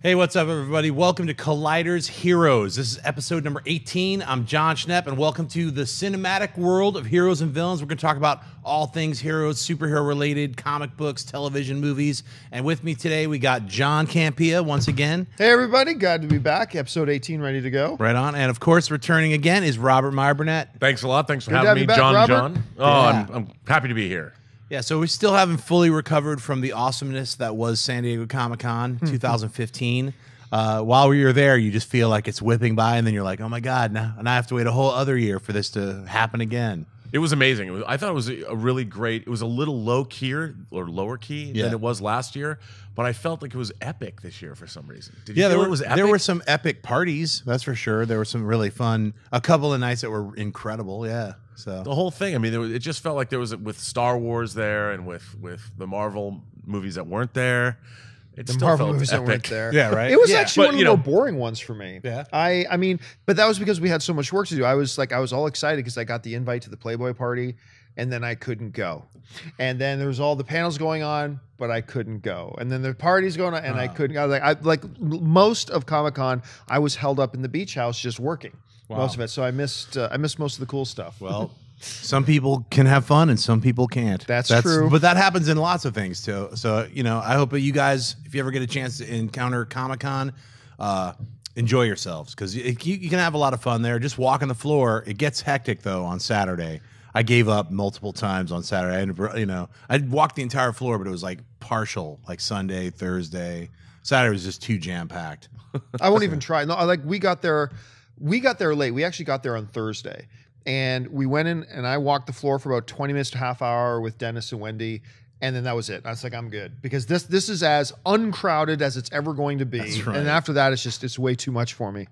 Hey, what's up, everybody? Welcome to Collider's Heroes. This is episode number 18. I'm Jon Schnepp, and welcome to the cinematic world of heroes and villains. We're going to talk about all things heroes, superhero related, comic books, television, movies. And with me today, we got John Campea once again. Hey, everybody. Glad to be back. Episode 18 ready to go. Right on. And of course, returning again is Robert Meyer Burnett. Thanks a lot. Thanks for Good having me, back, John. Robert. John. Oh, Yeah. I'm, I'm happy to be here. Yeah, so we still haven't fully recovered from the awesomeness that was San Diego Comic Con 2015. Uh, while you're there, you just feel like it's whipping by, and then you're like, "Oh my god!" Now, and I have to wait a whole other year for this to happen again. It was amazing. It was, I thought it was a, really great. It was a little low key or lower key Yeah. than it was last year, but I felt like it was epic this year for some reason. Did you Yeah, there were was epic? there were some epic parties, that's for sure. There were some really fun. A couple of nights that were incredible. Yeah. So the whole thing. I mean, there was, it just felt like there was with Star Wars there and with with the Marvel movies that weren't there. It The Marvel felt movies that epic. weren't there. Yeah, right? It was Yeah. actually But, one of the know- more boring ones for me. Yeah. I I mean, but that was because we had so much work to do. I was like, I was all excited because I got the invite to the Playboy party, and then I couldn't go. And then there was all the panels going on, but I couldn't go. And then the parties going on, and I couldn't. I was like, I like most of Comic Con, I was held up in the beach house just working Wow. most of it. So I missed uh, I missed most of the cool stuff. Well, some people can have fun and some people can't. That's true. But that happens in lots of things too. So, you know, I hope that you guys, if you ever get a chance to encounter Comic Con, uh, enjoy yourselves because you, you can have a lot of fun there. Just walking the floor. It gets hectic though on Saturday. I gave up multiple times on Saturday. I, up, you know, I walked the entire floor, but it was like partial, like Sunday, Thursday. Saturday was just too jam packed. I won't even try. No, like we got there, we got there late. We actually got there on Thursday, and we went in and I walked the floor for about twenty minutes to half hour with Dennis and Wendy, and then that was it. I was like, I'm good because this this is as uncrowded as it's ever going to be. That's right. And after that, it's just it's way too much for me.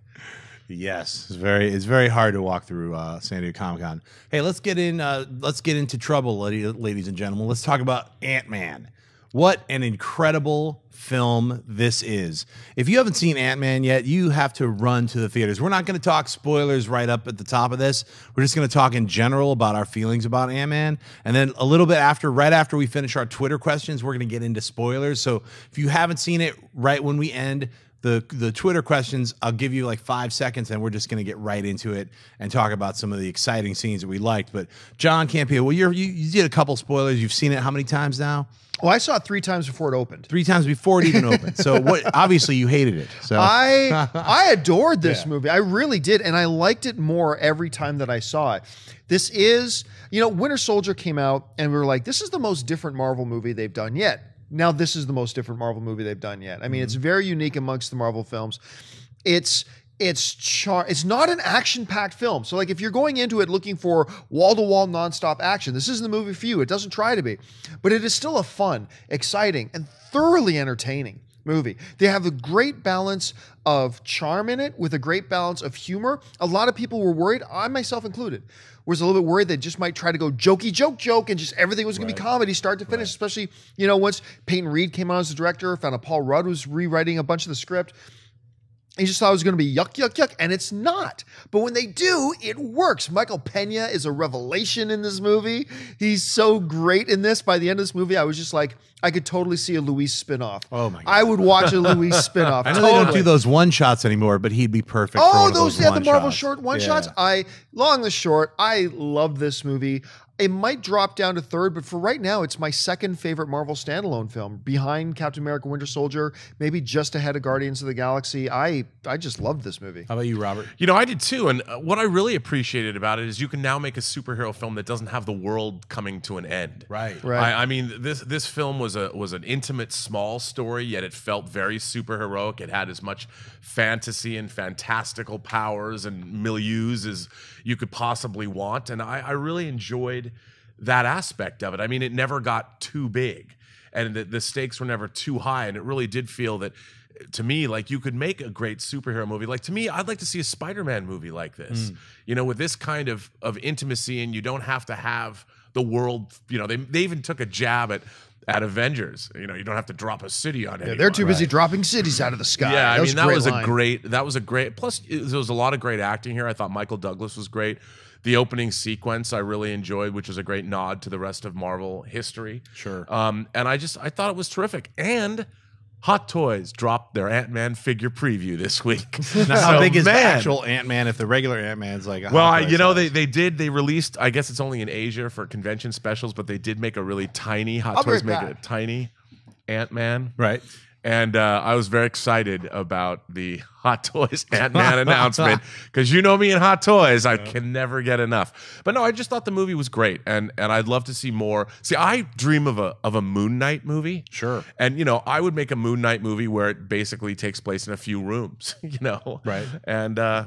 Yes, it's very it's very hard to walk through uh, San Diego Comic Con. Hey, let's get in. Uh, let's get into trouble, ladies and gentlemen. Let's talk about Ant Man. What an incredible film this is! If you haven't seen Ant Man yet, you have to run to the theaters. We're not going to talk spoilers right up at the top of this. We're just going to talk in general about our feelings about Ant Man, and then a little bit after, right after we finish our Twitter questions, we're going to get into spoilers. So if you haven't seen it, right when we end the the Twitter questions, I'll give you like five seconds, and we're just going to get right into it and talk about some of the exciting scenes that we liked. But John Campea, well, you're, you you did a couple spoilers. You've seen it how many times now? Well, I saw it three times before it opened. Three times before it even opened. So what? Obviously, you hated it. So I I adored this Yeah. movie. I really did, and I liked it more every time that I saw it. This is, you know, Winter Soldier came out, and we were like, this is the most different Marvel movie they've done yet. Now, this is the most different Marvel movie they've done yet. I mean, it's mm-hmm. very unique amongst the Marvel films. It's it's char- it's not an action-packed film. So like if you're going into it looking for wall-to-wall nonstop action, this isn't the movie for you. It doesn't try to be. But it is still a fun, exciting, and thoroughly entertaining movie. They have a great balance of charm in it with a great balance of humor. A lot of people were worried, I myself included, was a little bit worried they just might try to go jokey joke joke and just everything was going to be comedy start to finish, especially, you know, once Peyton Reed came on as the director, found out Paul Rudd was rewriting a bunch of the script. He just thought it was going to be yuck, yuck, yuck, and it's not. But when they do, it works. Michael Pena is a revelation in this movie. He's so great in this. By the end of this movie, I was just like, I could totally see a Luis spinoff. Oh my God. I would watch a Luis spinoff. I know they don't do those one shots anymore, but he'd be perfect. Oh, for Oh, those, those yeah, the Marvel one-shots. short one Yeah. shots. I long the short. I love this movie. It might drop down to third, but for right now, it's my second favorite Marvel standalone film, behind Captain America: Winter Soldier, maybe just ahead of Guardians of the Galaxy. I I just loved this movie. How about you, Robert? You know, I did too. And uh, what I really appreciated about it is you can now make a superhero film that doesn't have the world coming to an end. Right. Right. I, I mean, this this film was a was an intimate, small story, yet it felt very superheroic. It had as much fantasy and fantastical powers and milieus as you could possibly want, and I, I really enjoyed that aspect of it. I mean, it never got too big, and the, the stakes were never too high, and it really did feel that. To me, like you could make a great superhero movie. Like to me, I'd like to see a Spider-Man movie like this. Mm. You know, with this kind of of intimacy, and you don't have to have the world. You know, they they even took a jab at at Avengers. You know, you don't have to drop a city on it. Yeah, They're too busy dropping cities out of the sky. Yeah, I That mean that was line. a great. That was a great. Plus, there was a lot of great acting here. I thought Michael Douglas was great. The opening sequence I really enjoyed, which was a great nod to the rest of Marvel history. Sure. Um, and I just I thought it was terrific and Hot Toys dropped their Ant Man figure preview this week. Now, how So, big is the actual Ant Man if the regular Ant Man's like? a Well, Hot I, you know, size? they, they did. They released. I guess it's only in Asia for convention specials, but they did make a really tiny. Hot I'll Toys make it a tiny Ant Man. right. And uh, I was very excited about the Hot Toys Ant Man announcement because you know me and Hot Toys, I can never get enough. But no, I just thought the movie was great, and and I'd love to see more. See, I dream of a of a Moon Knight movie. Sure. And you know, I would make a Moon Knight movie where it basically takes place in a few rooms. You know, Right. And uh,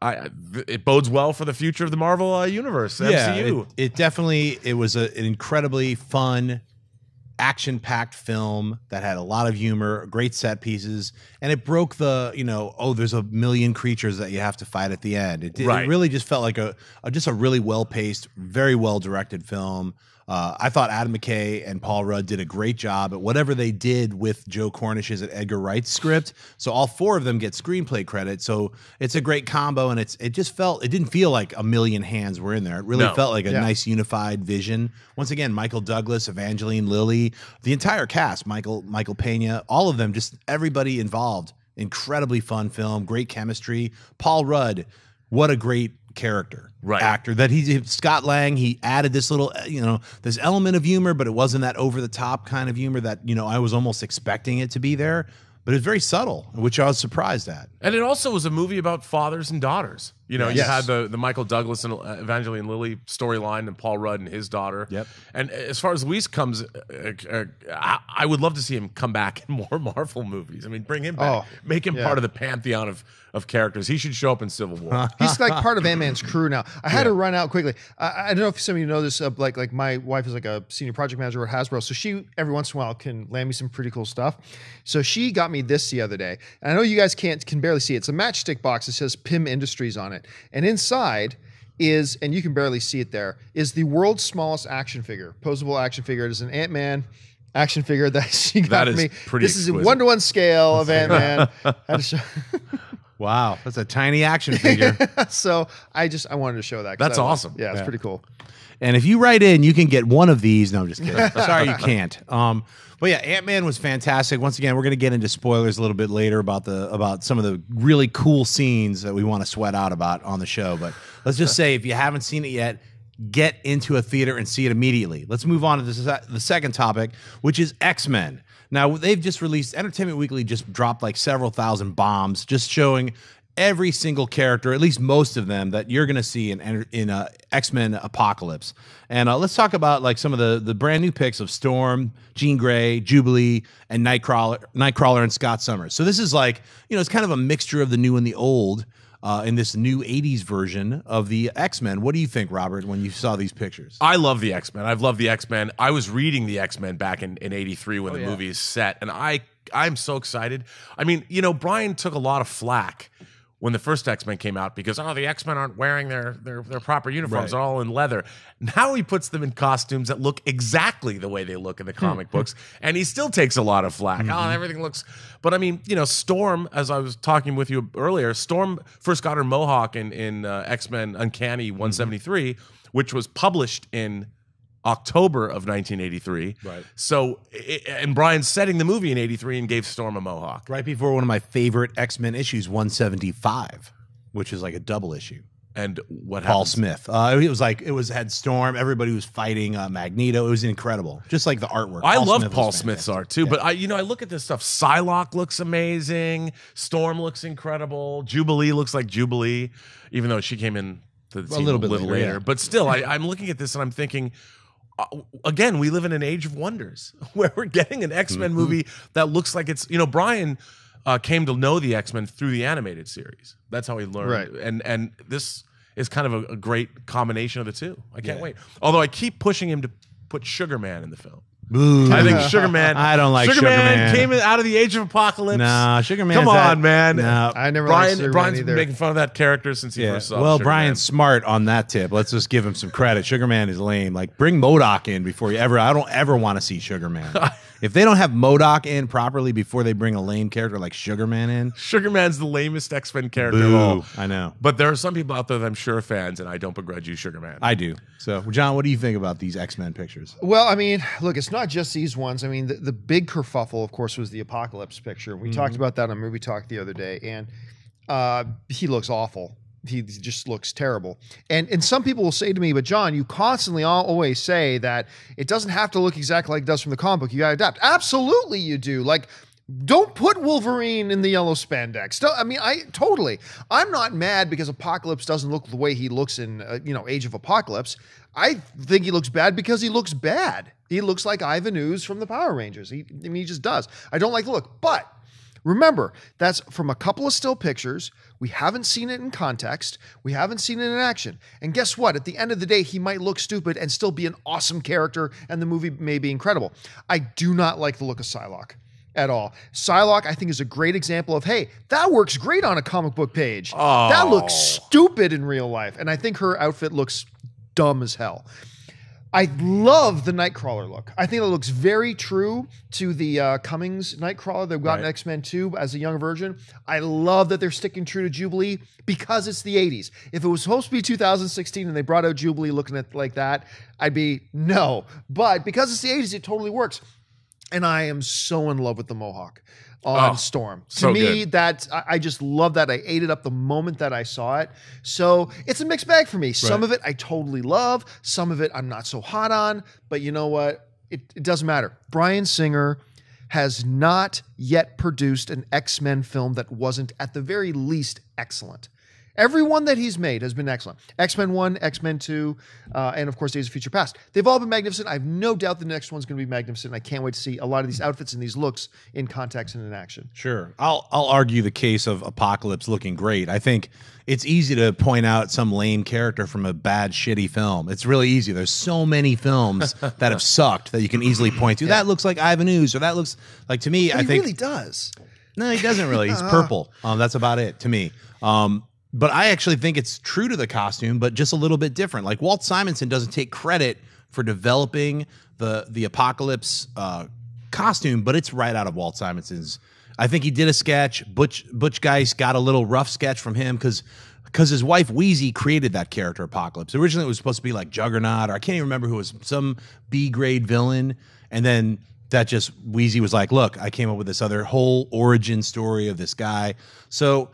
I it bodes well for the future of the Marvel uh, universe, Yeah, MCU. it, it definitely it was a, an incredibly fun, action-packed film that had a lot of humor, great set pieces, and it broke the you know oh there's a million creatures that you have to fight at the end. It, did- Right. it really just felt like a, a just a really well-paced, very well-directed film. Uh, I thought Adam McKay and Paul Rudd did a great job at whatever they did with Joe Cornish's and Edgar Wright's script. So all four of them get screenplay credit. So it's a great combo, and it's it just felt it didn't feel like a million hands were in there. It really No. felt like a Yeah. nice unified vision. Once again, Michael Douglas, Evangeline Lilly, the entire cast, Michael Michael Pena, all of them, just everybody involved. Incredibly fun film, great chemistry. Paul Rudd, what a great character, Right. actor that he Scott Lang. He added this little, you know, this element of humor, but it wasn't that over the top kind of humor that you know I was almost expecting it to be there. But it's very subtle, which I was surprised at. And it also was a movie about fathers and daughters. You know, you had the the Michael Douglas and uh, Evangeline Lilly storyline, and Paul Rudd and his daughter. Yep. And as far as Luis comes, uh, uh, I, I would love to see him come back in more Marvel movies. I mean, bring him back, Oh, make him yeah. part of the pantheon of of characters. He should show up in Civil War. He's like part of Ant Man's crew now. I had to run out quickly. I, I don't know if some of you know this. Uh, like, like my wife is like a senior project manager at Hasbro, so she every once in a while can land me some pretty cool stuff. So she got me this the other day, and I know you guys can't can barely see it. It's a matchstick box that says Pym Industries on it, and inside is, and you can barely see it there, is the world's smallest action figure, posable action figure. It is an Ant Man. Action figure that she got That is me. pretty This is a one to one scale of Ant Man. Wow, that's a tiny action figure. so I just I wanted to show that. That's awesome. Yeah, it's Yeah. pretty cool. And if you write in, you can get one of these. No, I'm just kidding. Sorry, you can't. Um, but yeah, Ant Man was fantastic. Once again, we're going to get into spoilers a little bit later about the about some of the really cool scenes that we want to sweat out about on the show. But let's just say, if you haven't seen it yet, get into a theater and see it immediately. Let's move on to the, the second topic, which is X Men. Now they've just released Entertainment Weekly just dropped like several thousand bombs, just showing every single character, at least most of them, that you're going to see in in uh, X Men Apocalypse. And uh, let's talk about like some of the the brand new picks of Storm, Jean Grey, Jubilee, and Nightcrawler, Nightcrawler, and Scott Summers. So this is like you know it's kind of a mixture of the new and the old. Uh, in this new 80s version of the X-Men. What do you think, Robert, when you saw these pictures? I love the X Men. I've loved the X Men. I was reading the X Men back in in '83 when the yeah. movie is set, and I I'm so excited. I mean, you know, Bryan took a lot of flack when the first X Men came out because oh, the X Men aren't wearing their their their proper uniforms; Right. they're all in leather. Now he puts them in costumes that look exactly the way they look in the hmm. comic books, and he still takes a lot of flack. Mm-hmm. Oh, everything looks. But I mean, you know, Storm, as I was talking with you earlier, Storm first got her mohawk in in uh, X Men Uncanny mm-hmm. 173, which was published in October of 1983. Right. So, i- and Bryan's setting the movie in 83 and gave Storm a mohawk. Right before one of my favorite X-Men issues, 175, which is like a double issue. And what Paul happens? Smith. Uh, it was like it was had Storm. Everybody was fighting uh, Magneto. It was incredible. Just like the artwork. I Paul love Smith Paul Smith's art too, but I, you know, I look at this stuff. Psylocke looks amazing. Storm looks incredible. Jubilee looks like Jubilee, even though she came in the scene little bit later, later. yeah. But still, I, I'm looking at this and I'm thinking, again, we live in an age of wonders where we're getting an X Men Mm-hmm. movie that looks like it's you know Bryan uh, came to know the X Men through the animated series. That's how he learned, Right. and and this is kind of a, a great combination of the two. I can't wait. Although I keep pushing him to put Sugar Man in the film. Boo. I think Sugar Man. I don't like Sugar, Sugar Man, Man. came in out of the Age of Apocalypse. Nah, Sugar Man. Come on, man. No. I never liked Bryan. Sugar Man Bryan's been either. making fun of that character since he Yeah. first saw. Well, Sugar Bryan's Man. smart on that tip. Let's just give him some credit. Sugar Man is lame. Like bring MODOK in before you ever. I don't ever want to see Sugar Man. If they don't have MODOK in properly before they bring a lame character like Sugarman in, Sugarman's the lamest X Men character of all. boo. I know. But there are some people out there that I'm sure are fans, and I don't begrudge you, Sugarman. I do. So, John, what do you think about these X Men pictures? Well, I mean, look, it's not just these ones. I mean, the, the big kerfuffle, of course, was the apocalypse picture. We talked about that on Movie Talk the other day, and uh, he looks awful. He just looks terrible. And and some people will say to me, "But John, you constantly al- always say that it doesn't have to look exactly like it does from the comic book. You got to adapt." Absolutely, you do. Like. Don't put Wolverine in the yellow spandex. Don't- I mean, I totally. I'm not mad because Apocalypse doesn't look the way he looks in, uh, you know, Age of Apocalypse. I think he looks bad because he looks bad. He looks like Ivan Ooze from the Power Rangers. He, I mean, he just does. I don't like the look, but remember that's from a couple of still pictures. We haven't seen it in context. We haven't seen it in action. And guess what? At the end of the day, he might look stupid and still be an awesome character, and the movie may be incredible. I do not like the look of Psylocke at all. Psylocke, I think, is a great example of hey, that works great on a comic book page. That looks oh. stupid in real life. And I think her outfit looks dumb as hell. I love the Nightcrawler look. I think it looks very true to the uh, Cumming's Nightcrawler they've got in Right. X Men 2 as a young version. I love that they're sticking true to Jubilee because it's the 80s. If it was supposed to be 2016 and they brought out Jubilee looking at like that, I'd be no. But because it's the 80s, it totally works. And I am so in love with the Mohawk Oh, on Oh, Storm. To so me, good. that I, just love that. I ate it up the moment that I saw it. So it's a mixed bag for me. Some Right. of it I totally love. Some of it I'm not so hot on. But you know what? It, it doesn't matter. Bryan Singer has not yet produced an X Men film that wasn't at the very least excellent. Every one that he's made has been excellent. X Men 1, X Men 2, uh, and of course Days of Future Past. They've all been magnificent. I have no doubt the next one's going to be magnificent. I can't wait to see a lot of these outfits and these looks in context and in action. Sure. I'll I'll argue the case of Apocalypse looking great. I think it's easy to point out some lame character from a bad shitty film. It's really easy. There's so many films that have sucked that you can easily point to. That looks like Ivan Ooze or that looks like to me I he think really does. No, he doesn't really. He's purple. Um, that's about it to me. Um, but I actually think it's true to the costume, but just a little bit different. Like Walt Simonson doesn't take credit for developing the the apocalypse uh, costume, but it's right out of Walt Simonson's. I think he did a sketch. Butch Butch Guice got a little rough sketch from him because because his wife Wheezy created that character Apocalypse. Originally, it was supposed to be like Juggernaut, or I can't even remember who was some B grade villain, and then that just Wheezy was like, "Look, I came up with this other whole origin story of this guy." So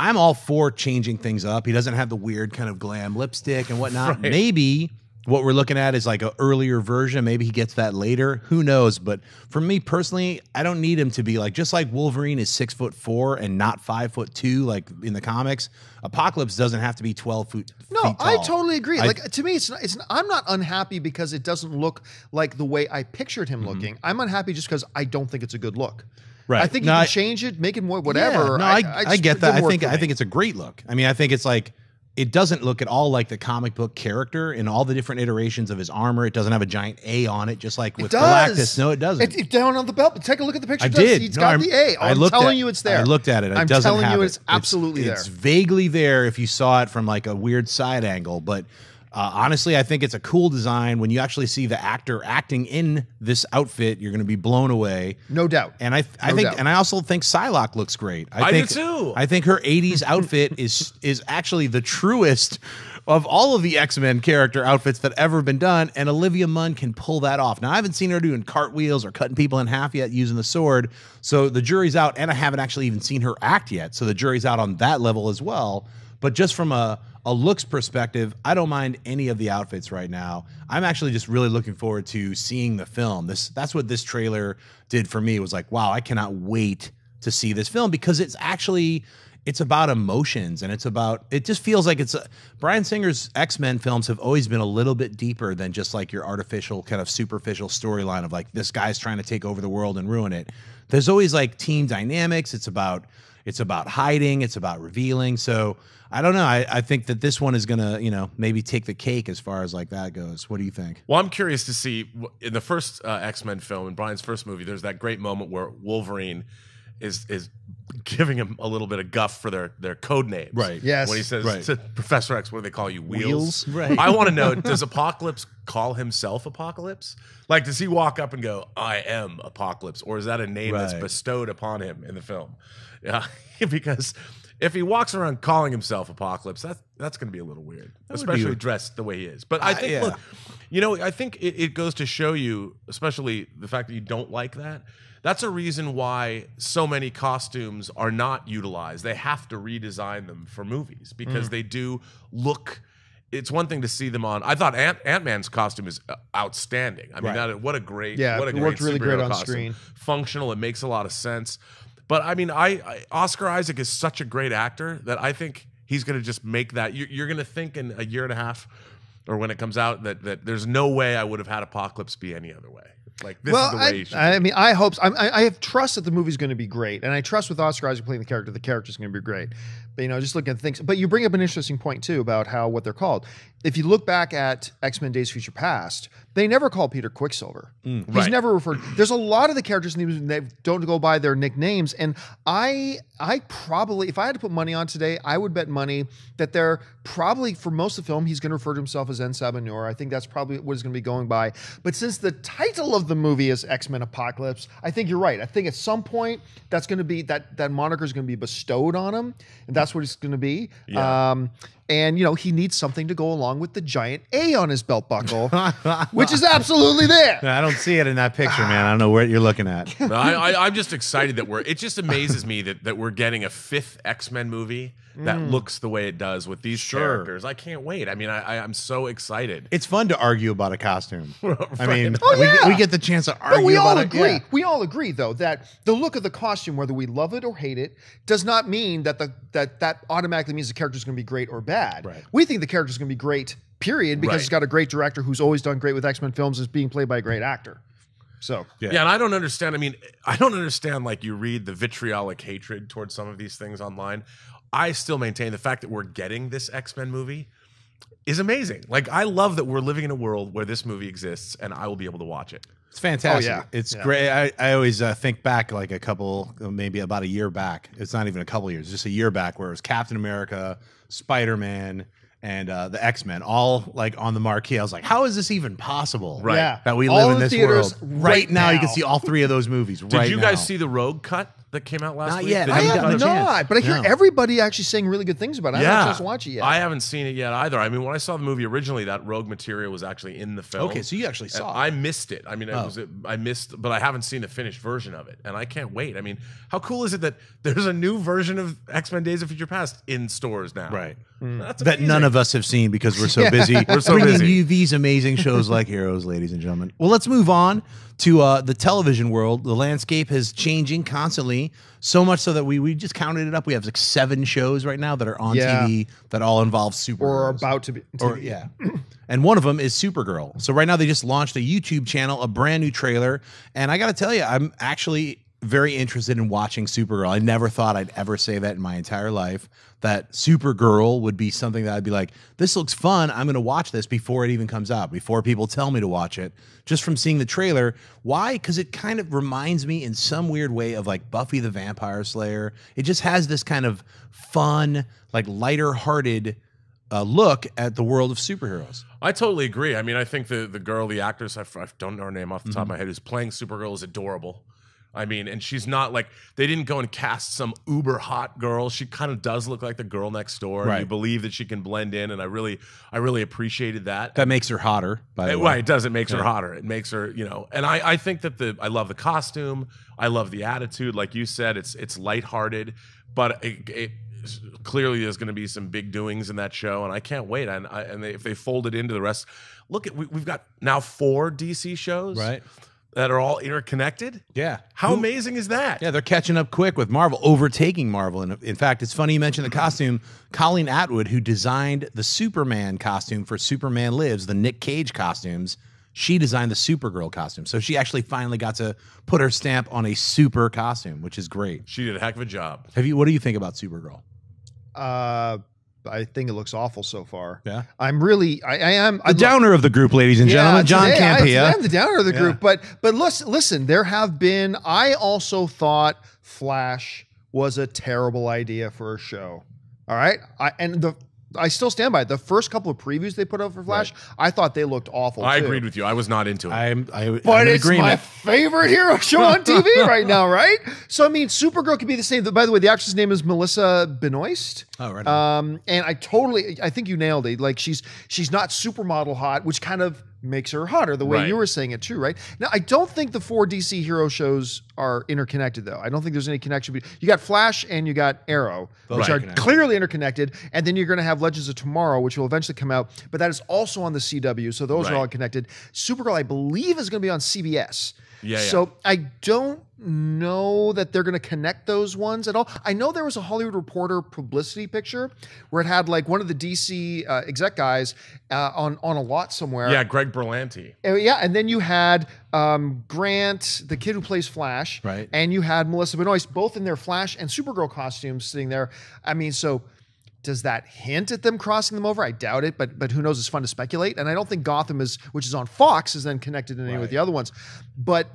I'm all for changing things up. He doesn't have the weird kind of glam lipstick and whatnot. Maybe what we're looking at is like an earlier version. Maybe he gets that later. Who knows? But for me personally, I don't need him to be like just like Wolverine is six foot four and not five foot two, like in the comics. Apocalypse doesn't have to be twelve foot. No, feet I totally agree. I- like to me, it's not, it's. Not, I'm not unhappy because it doesn't look like the way I pictured him mm-hmm. looking. I'm unhappy just because I don't think it's a good look. Right. I think No, you can I- change it, make it more whatever. Yeah, no, I, I, just- get that. I think I think it's a great look. I mean, I think it's like it doesn't look at all like the comic book character in all the different iterations of his armor. It doesn't have a giant A on it, just like with. Galactus. No, it doesn't. It's down on the belt. Take a look at the picture. I It did. He's No, got I'm- the A. I I'm telling at- you, it's there. I looked at it. It I'm telling you, it. it's absolutely It's there. It's vaguely there if you saw it from like a weird side angle, but. Uh, honestly, I think it's a cool design. When you actually see the actor acting in this outfit, you're going to be blown away. No doubt. And I, I No think, doubt. and I also think Psylocke looks great. I do think, too. I think her '80s outfit is is actually the truest of all of the X Men character outfits that ever been done, and Olivia Munn can pull that off. Now, I haven't seen her doing cartwheels or cutting people in half yet using the sword, so the jury's out, and I haven't actually even seen her act yet, so the jury's out on that level as well. But just from a a looks perspective, I don't mind any of the outfits right now. I'm actually just really looking forward to seeing the film. This that's what this trailer did for me. It was like, wow, I cannot wait to see this film because it's actually it's about emotions and it's about it just feels like it's a, Bryan Singer's X-Men films have always been a little bit deeper than just like your artificial kind of superficial storyline of like this guy's trying to take over the world and ruin it. There's always like team dynamics. It's about it's about hiding, it's about revealing. So I don't know. I, I think that this one is gonna, you know, maybe take the cake as far as like that goes. What do you think? Well, I'm curious to see in the first uh, X Men film, in Bryan's first movie, there's that great moment where Wolverine is is giving him a little bit of guff for their their code names. Right. Yes. When he says Right. to Professor X, what do they call you? Wheels. Wheels. Right. I want to know: Does Apocalypse call himself Apocalypse? Like, does he walk up and go, "I am Apocalypse," or is that a name that's bestowed upon him in the film? Yeah, because if he walks around calling himself Apocalypse, that's that's going to be a little weird, be especially weird. dressed the way he is. But I Uh, think, yeah. look, you know, I think it, it goes to show you, especially the fact that you don't like that. That's a reason why so many costumes are not utilized. They have to redesign them for movies because Mm. they do look. It's one thing to see them on. I thought Ant Ant Man's costume is uh, outstanding. I mean, Right. that, what a great, Yeah, what a it great worked really great on costume. screen. Functional, it makes a lot of sense. But I mean, I, I Oscar Isaac is such a great actor that I think he's going to just make that. You're, you're going to think in a year and a half, or when it comes out, that that there's no way I would have had Apocalypse be any other way. Like this well, is the way I. I mean, I hope. I, I I have trust that the movie's going to be great, and I trust with Oscar Isaac playing the character, the character's going to be great. But you know, just looking at things. But you bring up an interesting point too about how what they're called. If you look back at X Men: Days Future Past, they never call Peter Quicksilver. He's Right. never referred. There's a lot of the characters in these they don't go by their nicknames, and I I probably if I had to put money on today, I would bet money that they're probably for most of the film he's going to refer to himself as En Sabah Nur. I think that's probably what he's going to be going by. But since the title of the movie is X Men Apocalypse, I think you're right. I think at some point that's going to be that that moniker is going to be bestowed on him, and that's what it's going to be. Yeah. Um, and you know he needs something to go along with the giant A on his belt buckle, which is absolutely there. I don't see it in that picture, man. I don't know what you're looking at. I, I, I'm just excited that we're. It just amazes me that that we're getting a fifth X Men movie that Mm. looks the way it does with these Sure. characters. I can't wait. I mean, I, I I'm so excited. It's fun to argue about a costume. I mean, Oh, we, yeah. we get the chance to argue But we all agree. it. We all agree, though, that the look of the costume, whether we love it or hate it, does not mean that the that that automatically means the character is going to be great or bad. Right. We think the character is going to be great, period, because Right. it's got a great director who's always done great with X Men films, is being played by a great actor. So Yeah. Yeah. and I don't understand. I mean, I don't understand. Like you read the vitriolic hatred towards some of these things online. I still maintain the fact that we're getting this X Men movie is amazing. Like I love that we're living in a world where this movie exists, and I will be able to watch it. It's fantastic. Oh, yeah. It's Yeah. great. I, I always uh, think back like a couple, maybe about a year back. It's not even a couple years, just a year back, where it was Captain America, Spider Man, and uh, the X Men all like on the marquee. I was like, how is this even possible? Right. yeah, That we All live in the this theaters world right, right now, You can see all three of those movies. Did right you guys now. see the Rogue cut that came out last Not week? yet. I I haven't have guys- chance. but I hear No. everybody actually saying really good things about it. I haven't had a watch it yet. I haven't seen it yet either. I mean, when I saw the movie originally, that Rogue material was actually in the film. Okay, so you actually saw. it. I missed it. I mean, it Oh. was I missed, but I haven't seen the finished version of it, and I can't wait. I mean, how cool is it that there's a new version of X Men: Days of Future Past in stores now? Right. Mm. That's that none of us have seen because we're so busy. We're so bringing busy. you these amazing shows like Heroes, ladies and gentlemen. Well, let's move on to uh, the television world. The landscape is changing constantly, so much so that we we just counted it up. We have like seven shows right now that are on Yeah. TV that all involve super or about to be. or yeah. And one of them is Supergirl. So right now they just launched a YouTube channel, a brand new trailer, and I got to tell you, I'm actually very interested in watching Supergirl. I never thought I'd ever say that in my entire life that Supergirl would be something that I'd be like, this looks fun. I'm going to watch this before it even comes out, before people tell me to watch it, just from seeing the trailer. Why? Because it kind of reminds me in some weird way of like Buffy the Vampire Slayer. It just has this kind of fun, like lighter hearted uh, look at the world of superheroes. I totally agree. I mean, I think the the girl, the actress, I don't know her name off the Mm-hmm. top of my head, who's playing Supergirl is adorable. I mean, and she's not like they didn't go and cast some uber hot girl. She kind of does look like the girl next door. and You believe that she can blend in, and I really, I really appreciated that. That makes her hotter, by the It, way. right, it does. It makes her hotter. It makes her, you know. And I, I think that the, I love the costume. I love the attitude. Like you said, it's, it's lighthearted, but it, it clearly there's going to be some big doings in that show, and I can't wait. And, I, and they, if they fold it into the rest, look at we, we've got now four DC shows, Right. That are all interconnected. Yeah. How Who- amazing is that? Yeah, they're catching up quick with Marvel, overtaking Marvel. And in fact, it's funny you mentioned the costume. Colleen Atwood, who designed the Superman costume for Superman Lives, the Nick Cage costumes, she designed the Supergirl costume. So she actually finally got to put her stamp on a super costume, which is great. She did a heck of a job. Have you? What do you think about Supergirl? Uh, I think it looks awful so far. Yeah. I'm really, I, I am. The I lo- downer of the group, ladies and gentlemen, John today I-. I'm the downer of the Yeah. group, but but listen, listen, there have been. I also thought Flash was a terrible idea for a show. All right, I and the. I still stand by it. The first couple of previews they put out for Flash, I thought they looked awful. I too. agreed with you. I was not into it. I'm, I, But I'm in it's my favorite hero show on TV right now, right? So I mean, Supergirl could be the same. By the way, the actress name is Melissa Benoist. Oh, right. Um, and I totally, I think you nailed it. Like she's she's not supermodel hot, which kind of makes her hotter. The way Right. you were saying it too, right? Now I don't think the four DC hero shows are interconnected though. I don't think there's any connection. Between, you got Flash and you got Arrow, which are are clearly interconnected, and then you're going to have Legends of Tomorrow, which will eventually come out, but that is also on the CW, so those are all connected. Supergirl, I believe, is going to be on CBS. Yeah, yeah. So I don't know that they're going to connect those ones at all. I know there was a Hollywood Reporter publicity picture where it had like one of the DC uh, exec guys uh, on on a lot somewhere. yeah, Greg Berlanti. Uh, yeah, and then you had um, Grant, the kid who plays Flash, Right. and you had Melissa Benoist, both in their Flash and Supergirl costumes, sitting there. I mean, so does that hint at them crossing them over? I doubt it, but but who knows? It's fun to speculate, and I don't think Gotham is, which is on Fox, is then connected in any with the other ones. But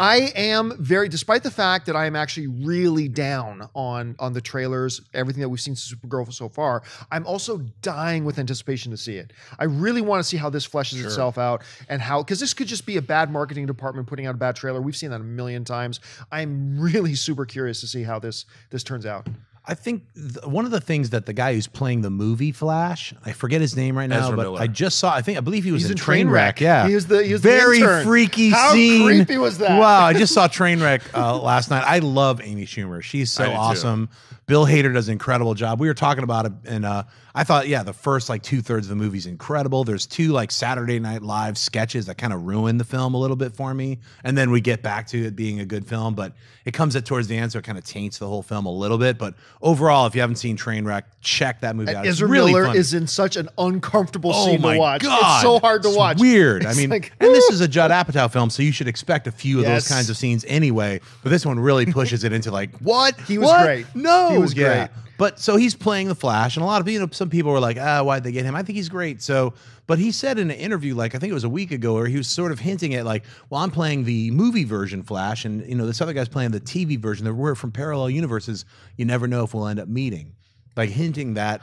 I am very, despite the fact that I am actually really down on on the trailers, everything that we've seen Supergirl so far. I'm also dying with anticipation to see it. I really want to see how this fleshes itself out and how because this could just be a bad marketing department putting out a bad trailer. We've seen that a million times. I'm really super curious to see how this this turns out. I think th- one of the things that the guy who's playing the movie Flash, I forget his name right now, Ezra but Miller. I just saw. I think I believe he was He's in, in Trainwreck. Yeah, He was the- he was the very intern. freaky How scene. creepy was that? Wow, I just saw Trainwreck uh, last night. I love Amy Schumer. She's I so do too. awesome. Bill Hader does an incredible job. We were talking about it, and uh, I thought, yeah, the first like two thirds of the movie is incredible. There's two like Saturday Night Live sketches that kind of ruin the film a little bit for me, and then we get back to it being a good film. But it comes at towards the end, so it kind of taints the whole film a little bit. But overall, if you haven't seen Trainwreck, check that movie out. It's Ezra really Miller fun. is in such an uncomfortable Oh scene to watch. God. It's so hard to It's watch. Weird. I mean, like, and this is a Judd Apatow film, so you should expect a few of Yes. those kinds of scenes anyway. But this one really pushes it into like, what? He was What? great. No, He was Yeah. great. But so he's playing the Flash, and a lot of you know, some people were like, ah, why'd they get him? I think he's great. So, but he said in an interview, like I think it was a week ago, where he was sort of hinting at like, well, I'm playing the movie version Flash, and you know, this other guy's playing the TV version. That we're from parallel universes. You never know if we'll end up meeting. Like hinting that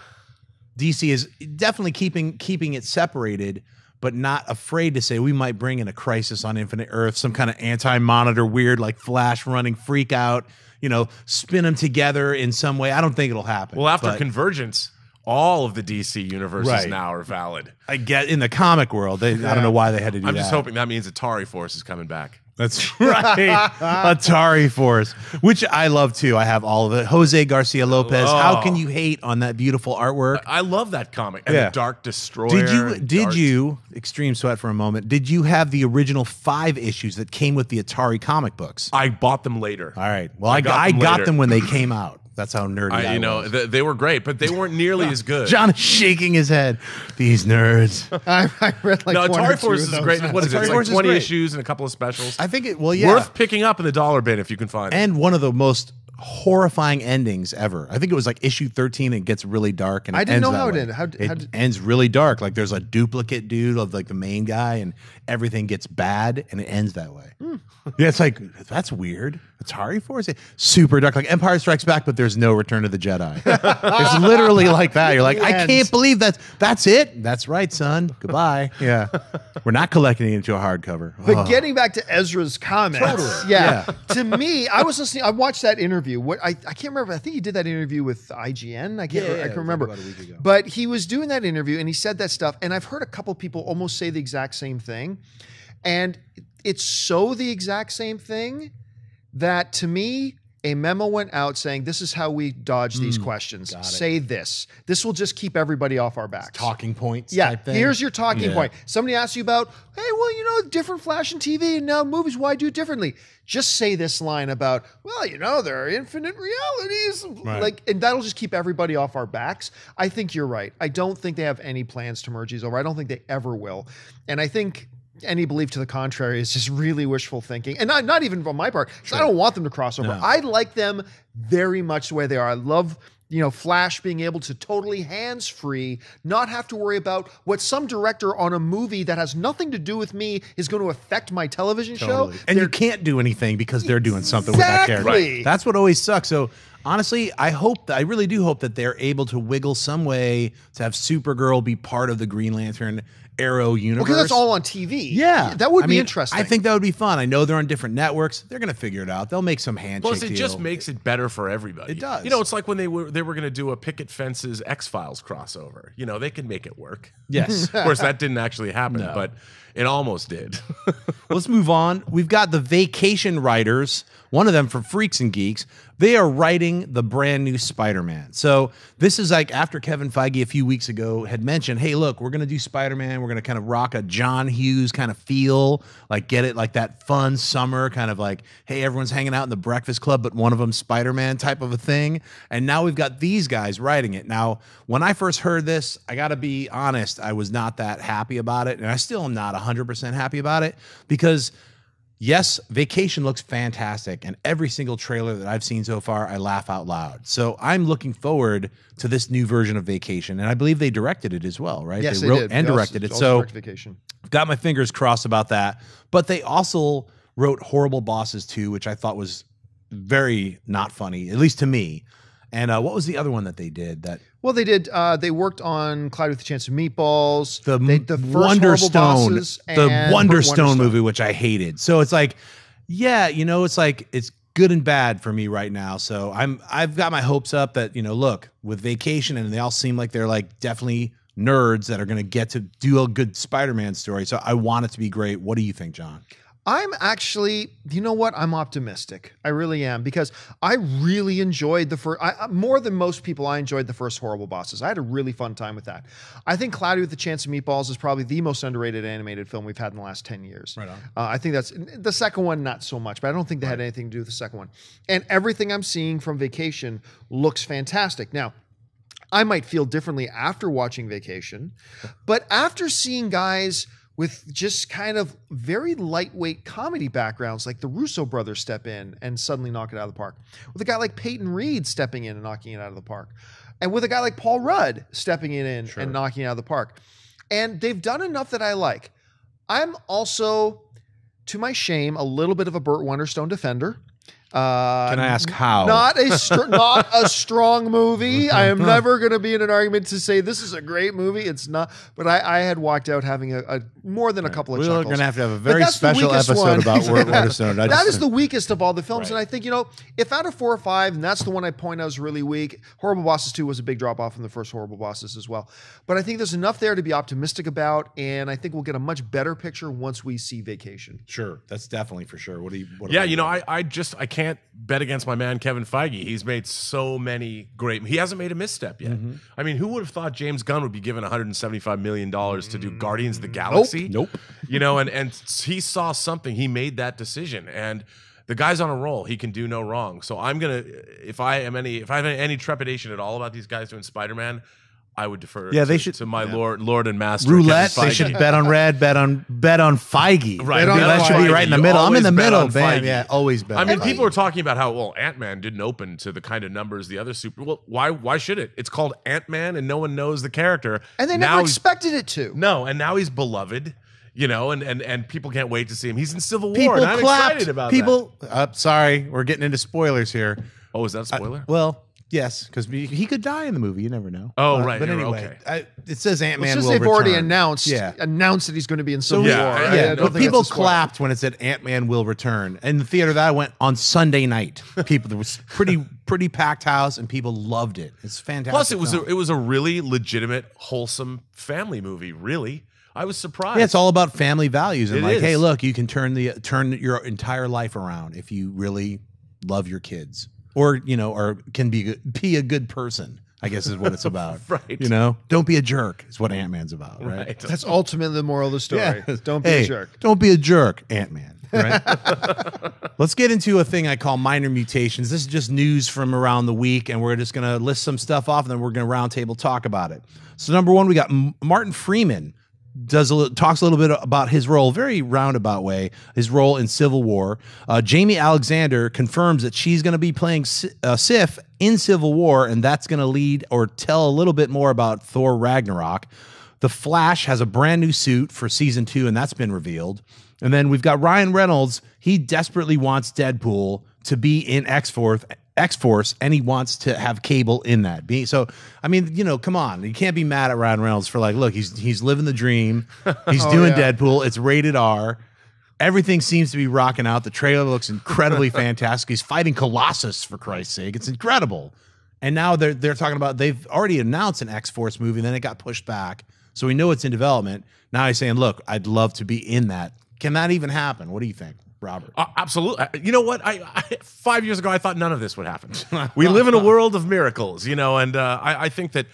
DC is definitely keeping keeping it separated, but not afraid to say we might bring in a crisis on Infinite Earth, some kind of anti-monitor weird like Flash running freak out, you know, spin them together in some way. I don't think it'll happen. Well, after but convergence, all of the DC universes Right. now are valid. I get in the comic world, they, I don't know why they had to do that. I'm just hoping that means Atari Force is coming back. That's right. Atari Force, which I love too. I have all of it. Jose Garcia Lopez. How Oh. can you hate on that beautiful artwork? I love that comic. And Yeah. the Dark Destroyer. Did you did Dark- you extreme sweat for a moment? Did you have the original five issues that came with the Atari comic books? I bought them later. All right. Well, I, got got, I them got them when they came out. That's how nerdy I, I, you know, was. th- they were great, but they weren't nearly as good. John is shaking his head. These nerds. I, I read like no, one or Atari two Force of is those. great. What is it? Atari It's like Force is 20 great. issues and a couple of specials. I think it. Well, yeah. Worth picking up in the dollar bin if you can find it. and one of the most horrifying endings ever. I think it was like issue 13 and it gets really dark and I didn't know how it way. ended. How- it how did- ends really dark. Like there's a duplicate dude of like the main guy and everything gets bad and it ends that way. Hmm. Yeah, it's like that's weird. Atari Force super dark like Empire Strikes Back but there's no Return of the Jedi. it's literally like that. You're like I can't believe that's that's it. That's right, son. Goodbye. Yeah. We're not collecting it into a hardcover. But Oh. getting back to Ezra's comments, yeah, Yeah. to me, I was listening. I watched that interview. What I, I can't remember. I think he did that interview with IGN. I can't. Yeah, yeah, I can remember. about a week ago. But he was doing that interview and he said that stuff. And I've heard a couple people almost say the exact same thing, and it's so the exact same thing that to me. A memo went out saying, "This is how we dodge these questions. Hmm. it. Say this. This will just keep everybody off our backs." talking points Yeah, here's your talking Yeah. point. Somebody asks you about, hey, well, you know, different Flash and TV and now movies. Why do it differently? Just say this line about, well, you know, there are infinite realities, Right. like, and that'll just keep everybody off our backs. I think you're right. I don't think they have any plans to merge these over. I don't think they ever will, and I think. Any belief to the contrary is just really wishful thinking, and not, not even on my part. 'cause I don't want them to cross over. No. I like them very much the way they are. I love you know, Flash being able to totally hands free, not have to worry about what some director on a movie that has nothing to do with me is going to affect my television show. And you They're- can't do anything because they're doing something with that character. Exactly. That's what always sucks. So honestly, I hope that I really do hope that they're able to wiggle some way to have Supergirl be part of the Green Lantern Arrow universe. because that's all on TV. Yeah, that would I be mean, interesting. I think that would be fun. I know they're on different networks. They're going to figure it out. They'll make some handshake. Plus, it just makes it better for everybody. It does. You know, it's like when they were they were going to do a Picket Fences X Files crossover. You know, they can make it work. yes. Of course, that didn't actually happen, but it almost did. Let's move on. We've got the vacation writers, one of them from Freaks and Geeks. They are writing the brand new Spider Man. So, this is like after Kevin Feige a few weeks ago had mentioned, hey, look, we're going to do Spider Man. We're going to kind of rock a John Hughes kind of feel, like get it like that fun summer kind of like, hey, everyone's hanging out in the Breakfast Club, but one of them Spider Man type of a thing. And now we've got these guys writing it. Now, when I first heard this, I got to be honest, I was not that happy about it. And I still am not 100% happy about it because yes, Vacation looks fantastic, and every single trailer that I've seen so far, I laugh out loud. So I'm looking forward to this new version of Vacation, and I believe they directed it as well, right? yes, they, wrote did. and They also- directed it. also So directed Vacation. got my fingers crossed about that. But they also wrote Horrible Bosses too, which I thought was very not funny, at least to me. And uh, what was the other one that they did? That Well, they did. Uh, they worked on Cloud with a Chance of Meatballs. the, they, the first Wonder Stone, Bosses, the and Wonder Wonder Stone movie, which I hated. So it's like, yeah, you know, it's like it's good and bad for me right now. So I'm I've got my hopes up that you know, look with Vacation, and they all seem like they're like definitely nerds that are going to get to do a good Spider-Man story. So I want it to be great. What do you think, John? I'm actually, you know what? I'm optimistic. I really am because I really enjoyed the first, I, more than most people, I enjoyed the first Horrible Bosses. I had a really fun time with that. I think Cloudy with a Chance of Meatballs is probably the most underrated animated film we've had in the last 10 years. Right on. Uh, I think that's the second one, not so much, but I don't think they had anything to do with the second one. And everything I'm seeing from Vacation looks fantastic. Now, I might feel differently after watching Vacation, but after seeing guys with just kind of very lightweight comedy backgrounds, like the Russo brothers step in and suddenly knock it out of the park, with a guy like Peyton Reed stepping in and knocking it out of the park, and with a guy like Paul Rudd stepping in and, and knocking it out of the park. And they've done enough that I like. I'm also, to my shame, a little bit of a Burt Wonderstone defender. Uh, Can I ask how? Not a str- not a strong movie. I am never going to be in an argument to say this is a great movie. It's not. But I, I had walked out having a, a more than a couple of We're chuckles. going to have to have a But very that's the special weakest episode one. about Burt Wonderstone. I That just- is the weakest of all the films, and I think you know if out of four or five, and that's the one I point out is really weak. Horrible Bosses two was a big drop off from the first Horrible Bosses as well, but I think there's enough there to be optimistic about, and I think we'll get a much better picture once we see Vacation. Sure, that's definitely for sure. What do you? What Yeah, about you know, I, I just I can't bet against my man Kevin Feige. He's made so many great. He hasn't made a misstep yet. Mm-hmm. I mean, who would have thought James Gunn would be given 175 million dollars to do Guardians of the Galaxy? Nope. You know, and and he saw something. He made that decision, and the guy's on a roll. He can do no wrong. So I'm gonna, if I am any, if I have any trepidation at all about these guys doing Spider Man. I would defer. Yeah, to, they should- to my lord, lord and master roulette. They should bet on red. Bet on bet on Feige. Right, Bet on that should be right in the middle. I'm in the middle, on man. Yeah, always bet. I on mean, Feige. people are talking about how well Ant Man didn't open to the kind of numbers the other super. Well, why? Why should it? It's called Ant Man, and no one knows the character. And they now never expected it to. No, and now he's beloved. You know, and and and people can't wait to see him. He's in Civil War, people and I'm clapped. excited about people. Uh, sorry, we're getting into spoilers here. Oh, is that a spoiler? Well, yes, because he could die in the movie. You never know. Oh, Uh, right, But anyway, okay. I, it says Ant Man. Well, Man since will they've already announced Yeah. announced that he's going to be in Civil Yeah, War. I Yeah, but people that's a spoiler. clapped when it said Ant Man will return. In the theater that I went on Sunday night, people there was pretty pretty packed house and people loved it. It's fantastic. Plus, it was a, it was a really legitimate, wholesome family movie. Really, I was surprised. Yeah, it's all about family values and It like, is. hey, look, you can turn the turn your entire life around if you really love your kids, or you know, or can be be a good person. I guess is what it's about. Right. You know, don't be a jerk. Is what Ant Man's about, right? Right. That's ultimately the moral of the story. Yeah. Don't be Hey, a jerk. Don't be a jerk, Ant Man. Right. Let's get into a thing I call minor mutations. This is just news from around the week, and we're just going to list some stuff off, and then we're going to roundtable talk about it. So, number one, we got M- Martin Freeman does a, li- talks a little bit about his role, very roundabout way, his role in Civil War. Uh, Jaimie Alexander confirms that she's going to be playing Si- uh, Sif in Civil War, and that's going to lead or tell a little bit more about Thor Ragnarok. The Flash has a brand new suit for season two, and that's been revealed. And then we've got Ryan Reynolds. He desperately wants Deadpool to be in X Force, X Force, and he wants to have Cable in that. Be so. I mean, you know, come on, you can't be mad at Ryan Reynolds for like, look, he's he's living the dream. He's oh, doing yeah. Deadpool. It's rated R. Everything seems to be rocking out. The trailer looks incredibly fantastic. He's fighting Colossus for Christ's sake. It's incredible. And now they're they're talking about they've already announced an X Force movie, and then it got pushed back. So we know it's in development. Now he's saying, look, I'd love to be in that. Can that even happen? What do you think, Robert? Uh, absolutely. Uh, You know what? I, I five years ago I thought none of this would happen. we live in a world of miracles, you know, and uh, I, I think that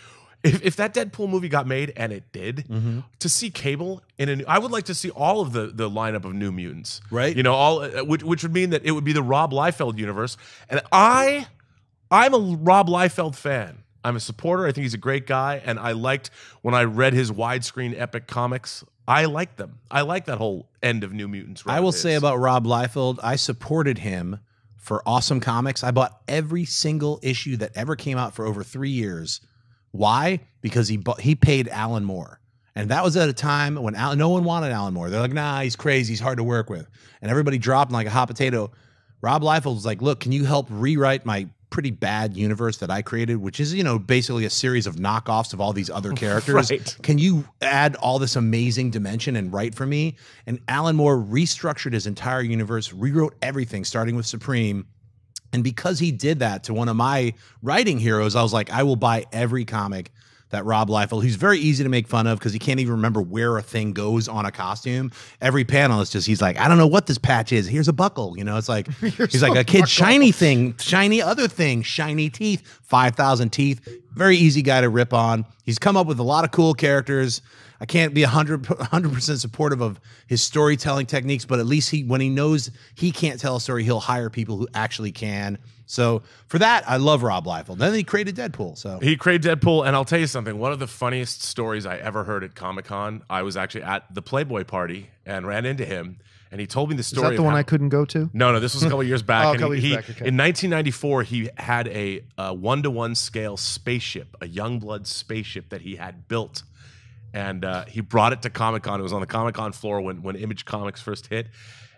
if, if that Deadpool movie got made and it did, to see Cable in a new, I would like to see all of the the lineup of New Mutants, Right. You know, all uh, which which would mean that it would be the Rob Liefeld universe, and I I'm a Rob Liefeld fan. I'm a supporter. I think he's a great guy, and I liked when I read his widescreen epic comics. I like them. I like that whole end of New Mutants. I will say about Rob Liefeld, I supported him for Awesome Comics. I bought every single issue that ever came out for over three years. Why? Because he bought, he paid Alan Moore, and that was at a time when Alan, no one wanted Alan Moore. They're like, nah, he's crazy, he's hard to work with, and everybody dropped him like a hot potato. Rob Liefeld was like, look, can you help rewrite my pretty bad universe that I created, which is you know basically a series of knockoffs of all these other characters. Right. Can you add all this amazing dimension and write for me? And Alan Moore restructured his entire universe, rewrote everything, starting with Supreme. And because he did that to one of my writing heroes, I was like, I will buy every comic that Rob Liefeld, who's very easy to make fun of because he can't even remember where a thing goes on a costume. Every panel is just, he's like, I don't know what this patch is. Here's a buckle. You know, it's like, he's like a kid, shiny thing, shiny other thing, shiny teeth, 5,000 teeth. Very easy guy to rip on. He's come up with a lot of cool characters. I can't be 100 100% supportive of his storytelling techniques, but at least he when he knows he can't tell a story, he'll hire people who actually can. So for that, I love Rob Liefeld. Then he created Deadpool. So He created Deadpool, and I'll tell you something. One of the funniest stories I ever heard at Comic Con, I was actually at the Playboy party and ran into him, and he told me the Is story. that the one how- I couldn't go to? No, no, this was a couple years back. Oh, a and couple he, years he- back, okay. In 1994, he had a one to one scale spaceship, a Youngblood spaceship that he had built. And uh, he brought it to Comic Con. It was on the Comic Con floor when, when Image Comics first hit.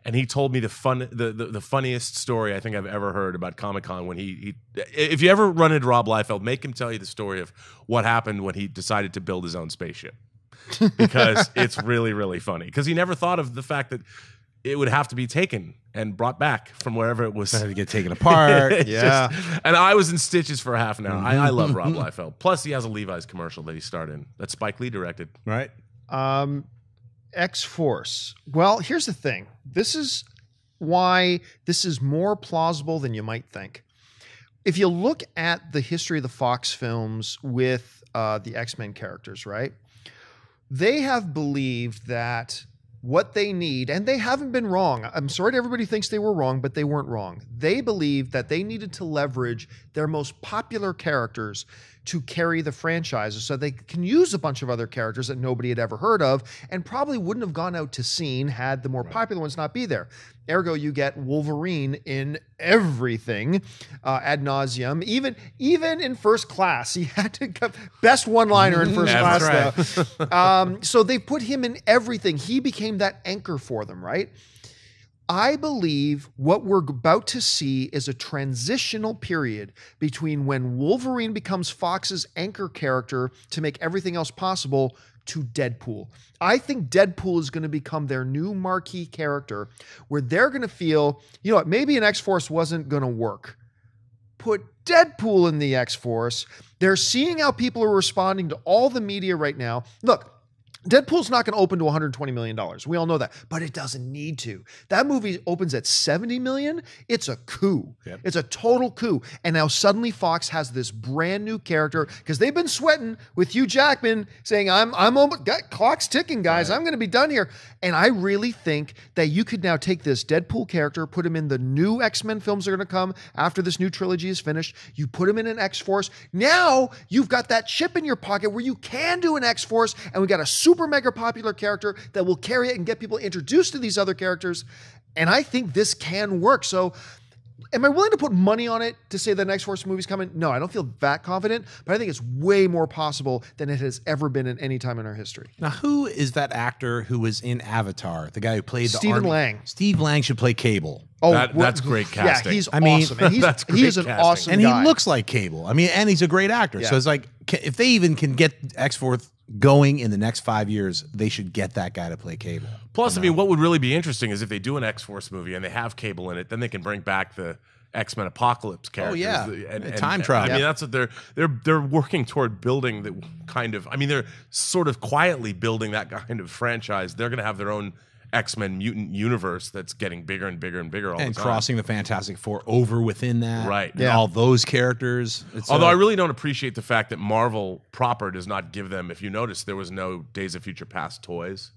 And he told me the fun, the, the, the funniest story I think I've ever heard about Comic Con. When he, he, if you ever run into Rob Liefeld, make him tell you the story of what happened when he decided to build his own spaceship because it's really really funny because he never thought of the fact that it would have to be taken and brought back from wherever it was had to get taken apart. Yeah. just- and I was in stitches for a half an hour. I, I love Rob Liefeld. Plus, he has a Levi's commercial that he starred in that Spike Lee directed. right? Um, X Force. Well, here's the thing. This is why this is more plausible than you might think. If you look at the history of the Fox films with uh, the X Men characters, right? They have believed that what they need, and they haven't been wrong. I'm sorry everybody thinks they were wrong, but they weren't wrong. They believed that they needed to leverage their most popular characters to carry the franchises so they can use a bunch of other characters that nobody had ever heard of and probably wouldn't have gone out to scene had the more popular ones not be there. Ergo, you get Wolverine in everything uh, ad nauseum, even even in first class. He had to come best one liner in first class. though. um, so they put him in everything. He became that anchor for them, right? I believe what we're about to see is a transitional period between when Wolverine becomes Fox's anchor character to make everything else possible to Deadpool. I think Deadpool is going to become their new marquee character where they're going to feel, you know what, maybe an X Force wasn't going to work. Put Deadpool in the X Force. They're seeing how people are responding to all the media right now. Look, Deadpool's not going to open to 120 million dollars. We all know that, but it doesn't need to. That movie opens at 70 million. It's a coup. Yep. It's a total coup. And now suddenly Fox has this brand new character because they've been sweating with Hugh Jackman saying, "I'm I'm almost got clock's ticking, guys. I'm going to be done here." And I really think that you could now take this Deadpool character, put him in the new X-Men films that are going to come after this new trilogy is finished. You put him in an X-Force. Now you've got that chip in your pocket where you can do an X-Force, and we got a super super mega popular character that will carry it and get people introduced to these other characters. And I think this can work. So, am I willing to put money on it to say the next Force movie's coming? No, I don't feel that confident, but I think it's way more possible than it has ever been in any time in our history. Now, who is that actor who was in Avatar? The guy who played the Stephen army- Lang. Steve Lang should play Cable. Oh, That- what- that's great casting. Yeah, he's I mean, awesome. And he's, that's he is an casting. awesome and guy. he looks like Cable. I mean, and he's a great actor. So it's like, if they even can get X Force going in the next five years, they should get that guy to play Cable. Plus, I mean, what would really be interesting is if they do an X Force movie and they have Cable in it, then they can bring back the X Men Apocalypse oh, characters. yeah. The- and, Yeah, and- time travel. I mean, that's what they're they're they're working toward building the kind of. I mean, they're sort of quietly building that kind of franchise. They're going to have their own X Men mutant universe that's getting bigger and bigger and bigger all And the time. crossing the Fantastic Four over within that. Right. And Yeah. all those characters. It's, Although uh, I really don't appreciate the fact that Marvel proper does not give them. If you notice, there was no Days of Future Past toys.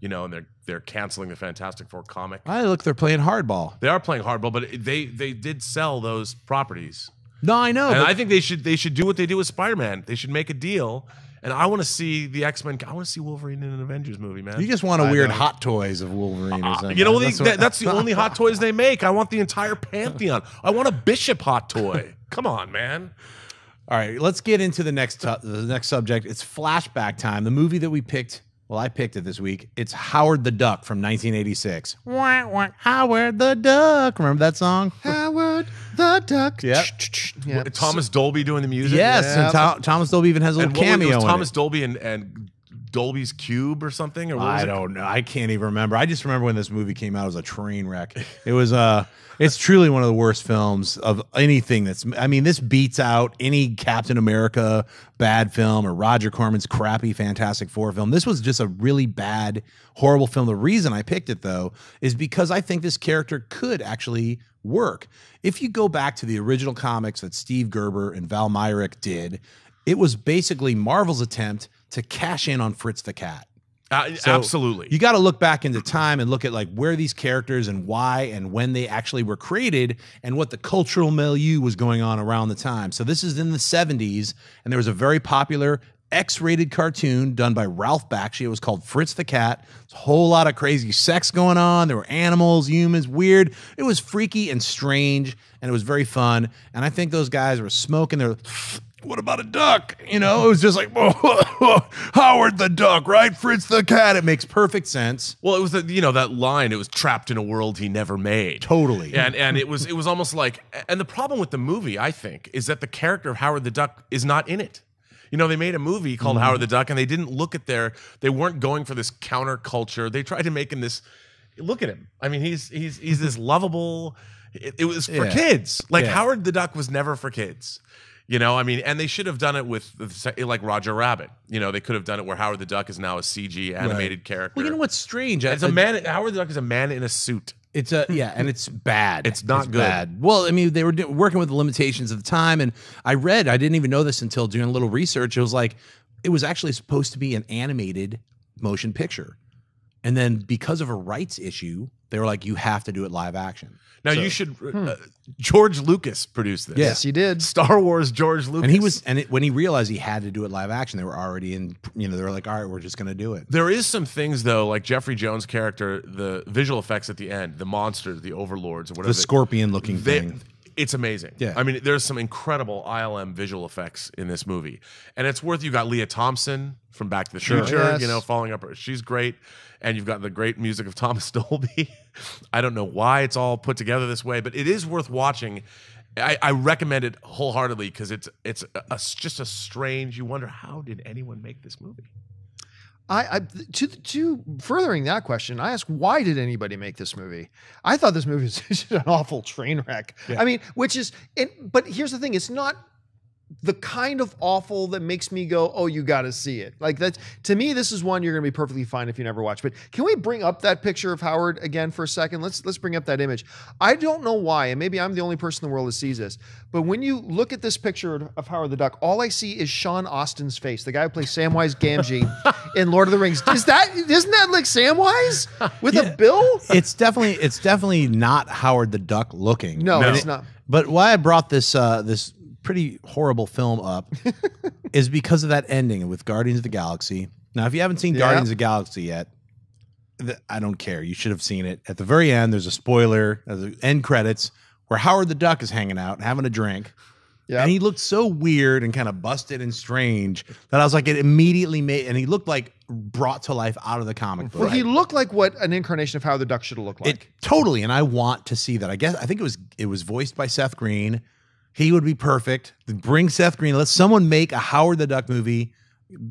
You know, and they're they're canceling the Fantastic Four comic. I look, they're playing hardball. They are playing hardball, but they they did sell those properties, No, I know. and I think they should they should do what they do with Spider Man. They should make a deal, and I want to see the X Men. I want to see Wolverine in an Avengers movie, man. you just want a weird don't. hot toys of Wolverine or ah, something. you know, That's the, what- that, that's the only hot toys they make. I want the entire pantheon. I want a Bishop hot toy. Come on, man. All right, let's get into the next tu- the next subject. It's flashback time. The movie that we picked, well, I picked it this week. It's Howard the Duck from 1986. Wah, wah, Howard the Duck. Remember that song? Howard the Duck. Yep. Yeah. Thomas Dolby doing the music. Yes, Yeah. and Tho- Thomas Dolby even has a little and what cameo it was in Thomas it. Dolby and, and Dolby's Cube or something. Or what I don't know. I can't even remember. I just remember when this movie came out. It was a train wreck. It was uh it's truly one of the worst films of anything that's I mean, this beats out any Captain America bad film or Roger Corman's crappy Fantastic Four film. This was just a really bad, horrible film. The reason I picked it though is because I think this character could actually work. If you go back to the original comics that Steve Gerber and Val Mayerik did, it was basically Marvel's attempt to cash in on Fritz the Cat. Uh, So absolutely. You got to look back into time and look at like where these characters and why and when they actually were created and what the cultural milieu was going on around the time. So this is in the 70s and there was a very popular X-rated cartoon done by Ralph Bakshi. It was called Fritz the Cat. It's a whole lot of crazy sex going on. There were animals, humans, weird. It was freaky and strange and it was very fun. And I think those guys were smoking their what about a duck? You know, it was just like Howard the duck, right? Fritz the cat. It makes perfect sense. Well, it was the, you know that line. It was trapped in a world he never made. Totally. And and it was it was almost like. And the problem with the movie, I think, is that the character of Howard the Duck is not in it. You know, they made a movie called Mm-hmm. Howard the Duck, and they didn't look at their. They weren't going for this counterculture. They tried to make him this. Look at him. I mean, he's he's he's this lovable. It, it was for Yeah. kids. Like Yeah. Howard the Duck was never for kids. You know, I mean, and they should have done it with like Roger Rabbit. You know, they could have done it where Howard the Duck is now a CG animated character. Well, you know what's strange? It's I- a man. Howard the Duck is a man in a suit. It's a yeah, and it's bad. It's not good. Bad. Well, I mean, they were do- working with the limitations of the time, and I read. I didn't even know this until doing a little research. It was like it was actually supposed to be an animated motion picture, and then because of a rights issue, they were like, "You have to do it live action." Now you should. Uh, George Lucas produced this. Yes, he did. Star Wars. George Lucas. And he was, and it, when he realized he had to do it live action, they were already in. You know, they were like, "All right, we're just going to do it." There is some things though, like Jeffrey Jones' character, the visual effects at the end, the monsters, the overlords, or whatever. The they- scorpion-looking they- thing. It's amazing. Yeah. I mean, there's some incredible ILM visual effects in this movie, and it's worth. You got Lea Thompson from Back to the Future, Yes. you know, following up. her- She's great, and you've got the great music of Thomas Dolby. I don't know why it's all put together this way, but it is worth watching. I, I recommend it wholeheartedly because it's it's a, a- just a strange. You wonder how did anyone make this movie? I, I to to furthering that question, I ask why did anybody make this movie? I thought this movie was just an awful train wreck. I mean, which is, it, but here's the thing: it's not the kind of awful that makes me go, "Oh, you got to see it." Like that to me, this is one you're going to be perfectly fine if you never watch. But can we bring up that picture of Howard again for a second? Let's let's bring up that image. I don't know why, and maybe I'm the only person in the world that sees this, but when you look at this picture of Howard the Duck, all I see is Sean Astin's face, the guy who plays Samwise Gamgee in Lord of the Rings. Is that isn't that like Samwise with a bill? it's definitely it's definitely not Howard the Duck looking. No, No. it's not. But why I brought this uh, this pretty horrible film up is because of that ending with Guardians of the Galaxy. Now, if you haven't seen Yeah. Guardians of the Galaxy yet, I don't care. You should have seen it. At the very end, there's a spoiler the end credits where Howard the Duck is hanging out, having a drink. Yeah. And he looked so weird and kind of busted and strange that I was like, it immediately made, and he looked like brought to life out of the comic book. Well, he looked like what an incarnation of how the duck should have looked like. It totally, and I want to see that. I guess I think it was it was voiced by Seth Green. He would be perfect. Bring Seth Green. Let someone make a Howard the Duck movie,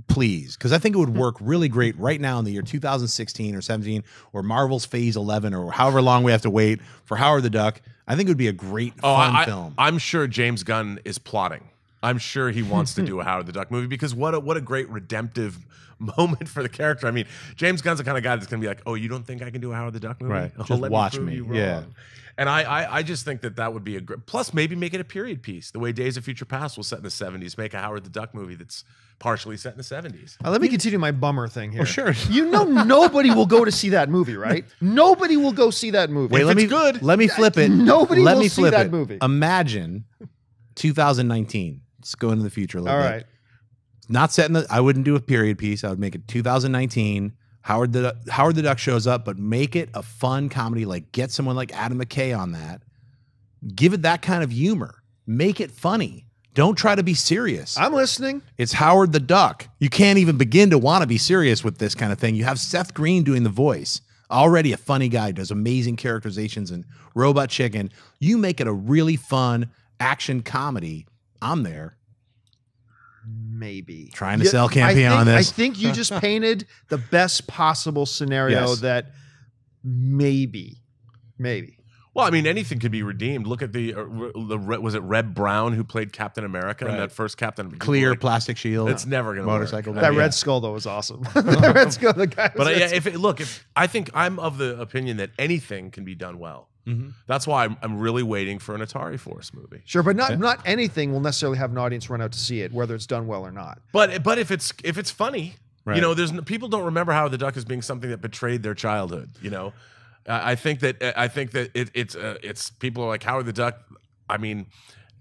please, because I think it would work really great right now in the year 2016 or 17 or Marvel's Phase 11 or however long we have to wait for Howard the Duck. I think it would be a great Oh, fun I, film. I'm sure James Gunn is plotting. I'm sure he wants to do a Howard the Duck movie because what a, what a great redemptive moment for the character. I mean, James Gunn's the kind of guy that's going to be like, "Oh, you don't think I can do a Howard the Duck movie? Right. Oh, Just watch me." you Yeah. Wrong." And I, I, I just think that that would be a great. Plus, maybe make it a period piece, the way Days of Future Past was set in the '70s. Make a Howard the Duck movie that's partially set in the '70s. Uh, let me continue my bummer thing here. Oh, sure. You know, nobody will go to see that movie, right? Nobody will go see that movie. Wait, If let it's me good, Let me flip it. nobody let will me see flip that it. movie. Imagine 2019. Let's go into the future a little All bit. right. not setting the I wouldn't do a period piece. I would make it 2019. Howard the Howard the Duck shows up, but make it a fun comedy. Like get someone like Adam McKay on that. Give it that kind of humor. Make it funny. Don't try to be serious. I'm listening. It's Howard the Duck. You can't even begin to want to be serious with this kind of thing. You have Seth Green doing the voice. Already a funny guy, does amazing characterizations in Robot Chicken. You make it a really fun action comedy. I'm there. Maybe. Trying to sell campaign think, on this. I think you just painted the best possible scenario Yes. that maybe, maybe. Well, I mean, anything could be redeemed. Look at the, uh, the was it Reb Brown who played Captain America in that first Captain? Clear Like, plastic shield. It's never going to Motorcycle Work. guy. That yeah. Red Skull though was awesome. that Red Skull, the guy. But was uh, yeah, if it, look, if I think I'm of the opinion that anything can be done well. Mhm. That's why I'm, I'm really waiting for an Atari Force movie. Sure, but not not anything will necessarily have an audience run out to see it, whether it's done well or not. But but if it's if it's funny, Right. you know, there's people don't remember Howard the Duck as being something that betrayed their childhood. You know, I I think that I think that it, it's uh, it's people are like Howard the Duck. I mean,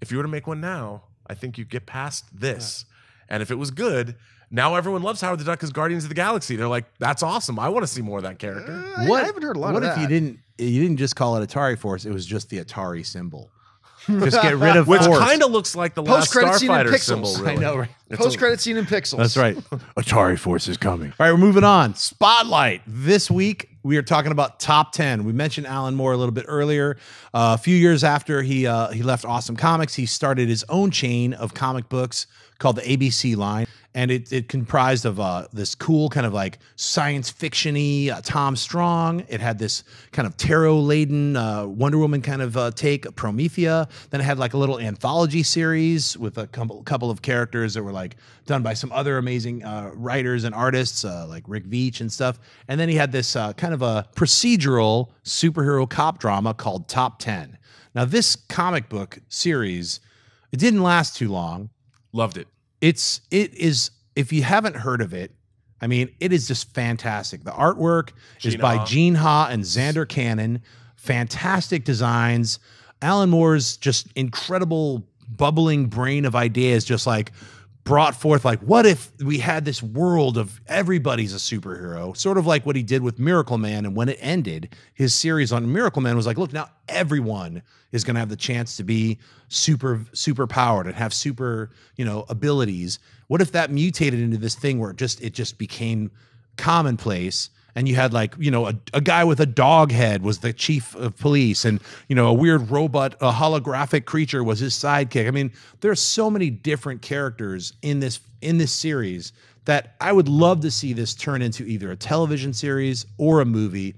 if you were to make one now, I think you get past this, and if it was good. Now everyone loves Howard the Duck as Guardians of the Galaxy. They're like, "That's awesome! I want to see more of that character." I- I haven't heard a lot What of if you didn't? You didn't just call it Atari Force. It was just the Atari symbol. Just get rid of Which kind of looks like the last Post-credit scene in Starfighter pixels. symbol. I Really. I know, right? Post credit scene in pixels. That's right. Atari Force is coming. All right, we're moving on. Spotlight. This week, we are talking about top 10. We mentioned Alan Moore a little bit earlier. Uh, a few years after he uh, he left Awesome Comics, he started his own chain of comic books called the ABC line. And it, it comprised of uh, this cool kind of like science fiction-y uh, Tom Strong. It had this kind of tarot-laden uh, Wonder Woman kind of uh, take, Promethea. Then it had like a little anthology series with a couple, couple of characters that were like done by some other amazing uh, writers and artists uh, like Rick Veitch and stuff. And then he had this kind of a procedural superhero cop drama called Top 10. Now, this comic book series, it didn't last too long Loved it. It's it is if you haven't heard of it i mean it is just fantastic. The artwork is Gene by Ha. gene ha and zander cannon. Fantastic designs. Alan moore's just incredible bubbling brain of ideas just like brought forth like what if we had this world of everybody's a superhero? Sort of like what he did with miracle man and when it ended his series on miracle man was like look now everyone is going to have the chance to be super super powered and have super you know abilities. What if that mutated into this thing where it just it just became commonplace and you had like you know a, a guy with a dog head was the chief of police and you know a weird robot a holographic creature was his sidekick. I mean there's so many different characters in this in this series that i would love to see this turn into either a television series or a movie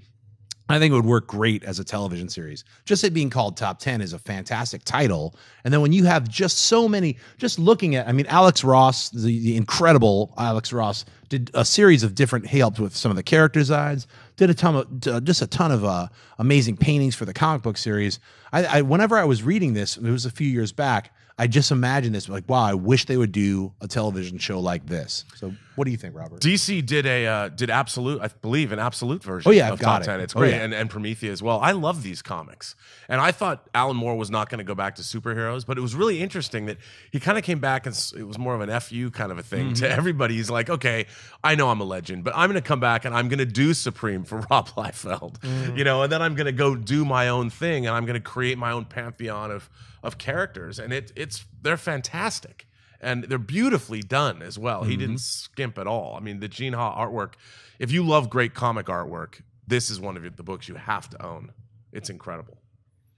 I think it would work great as a television series. Just it being called Top 10 is a fantastic title. And then when you have just so many, just looking at, I mean, Alex Ross, the, the incredible Alex Ross, did a series of different, he helped with some of the character designs, did a ton of, just a ton of uh, amazing paintings for the comic book series. I, I, whenever I was reading this, it was a few years back, I just imagine this like, wow, I wish they would do a television show like this. So, what do you think, Robert? DC did a uh, did absolute, I believe, an absolute version. Oh, yeah, I've of got Top it. Ten. It's Oh, great, yeah. and and Promethea as well. I love these comics, and I thought Alan Moore was not going to go back to superheroes, but it was really interesting that he kind of came back and it was more of an fu kind of a thing to Mm-hmm. everybody. He's like, okay, I know I'm a legend, but I'm going to come back and I'm going to do Supreme for Rob Liefeld, Mm-hmm. you know, and then I'm going to go do my own thing, and I'm going to create my own pantheon of of characters, and it it's they're fantastic and they're beautifully done as well. He didn't mm-hmm. skimp at all. I mean, the Gene Ha artwork. If you love great comic artwork, this is one of the books you have to own. It's incredible.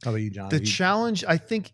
How about you, John? The You- challenge, I think,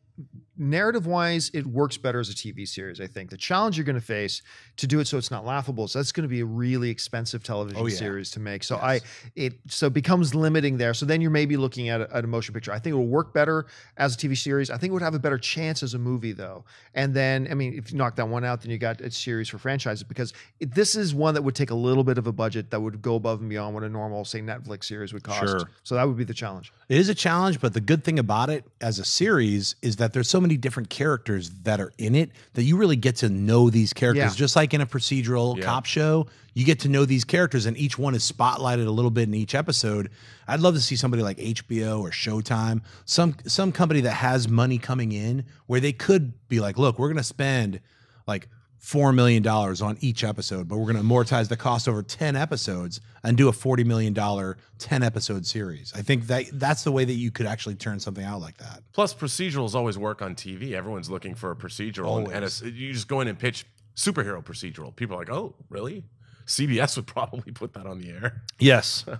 narrative wise, it works better as a TV series. I think the challenge you're going to face to do it so it's not laughable. So that's going to be a really expensive television Oh, yeah. series to make. So I, it so it becomes limiting there. So then you're maybe looking at a, at a motion picture. I think it will work better as a TV series. I think it would have a better chance as a movie though. And then, I mean, if you knock that one out, then you got a series for franchises because it, this is one that would take a little bit of a budget that would go above and beyond what a normal, say, Netflix series would cost. Sure. So that would be the challenge. It is a challenge, but the good thing about it as a series is that there's so many different characters that are in it that you really get to know these characters. Yeah. Just like in a procedural Yeah. cop show, you get to know these characters, and each one is spotlighted a little bit in each episode. I'd love to see somebody like HBO or Showtime, some some company that has money coming in where they could be like, look, we're gonna spend like four million dollars on each episode, but we're going to amortize the cost over ten episodes and do a forty million dollar ten episode series. I think that that's the way that you could actually turn something out like that. Plus, procedurals always work on TV. Everyone's looking for a procedural, and, and it's, you just go in and pitch superhero procedural. People are like, "Oh, really?" CBS would probably put that on the air. Yes. All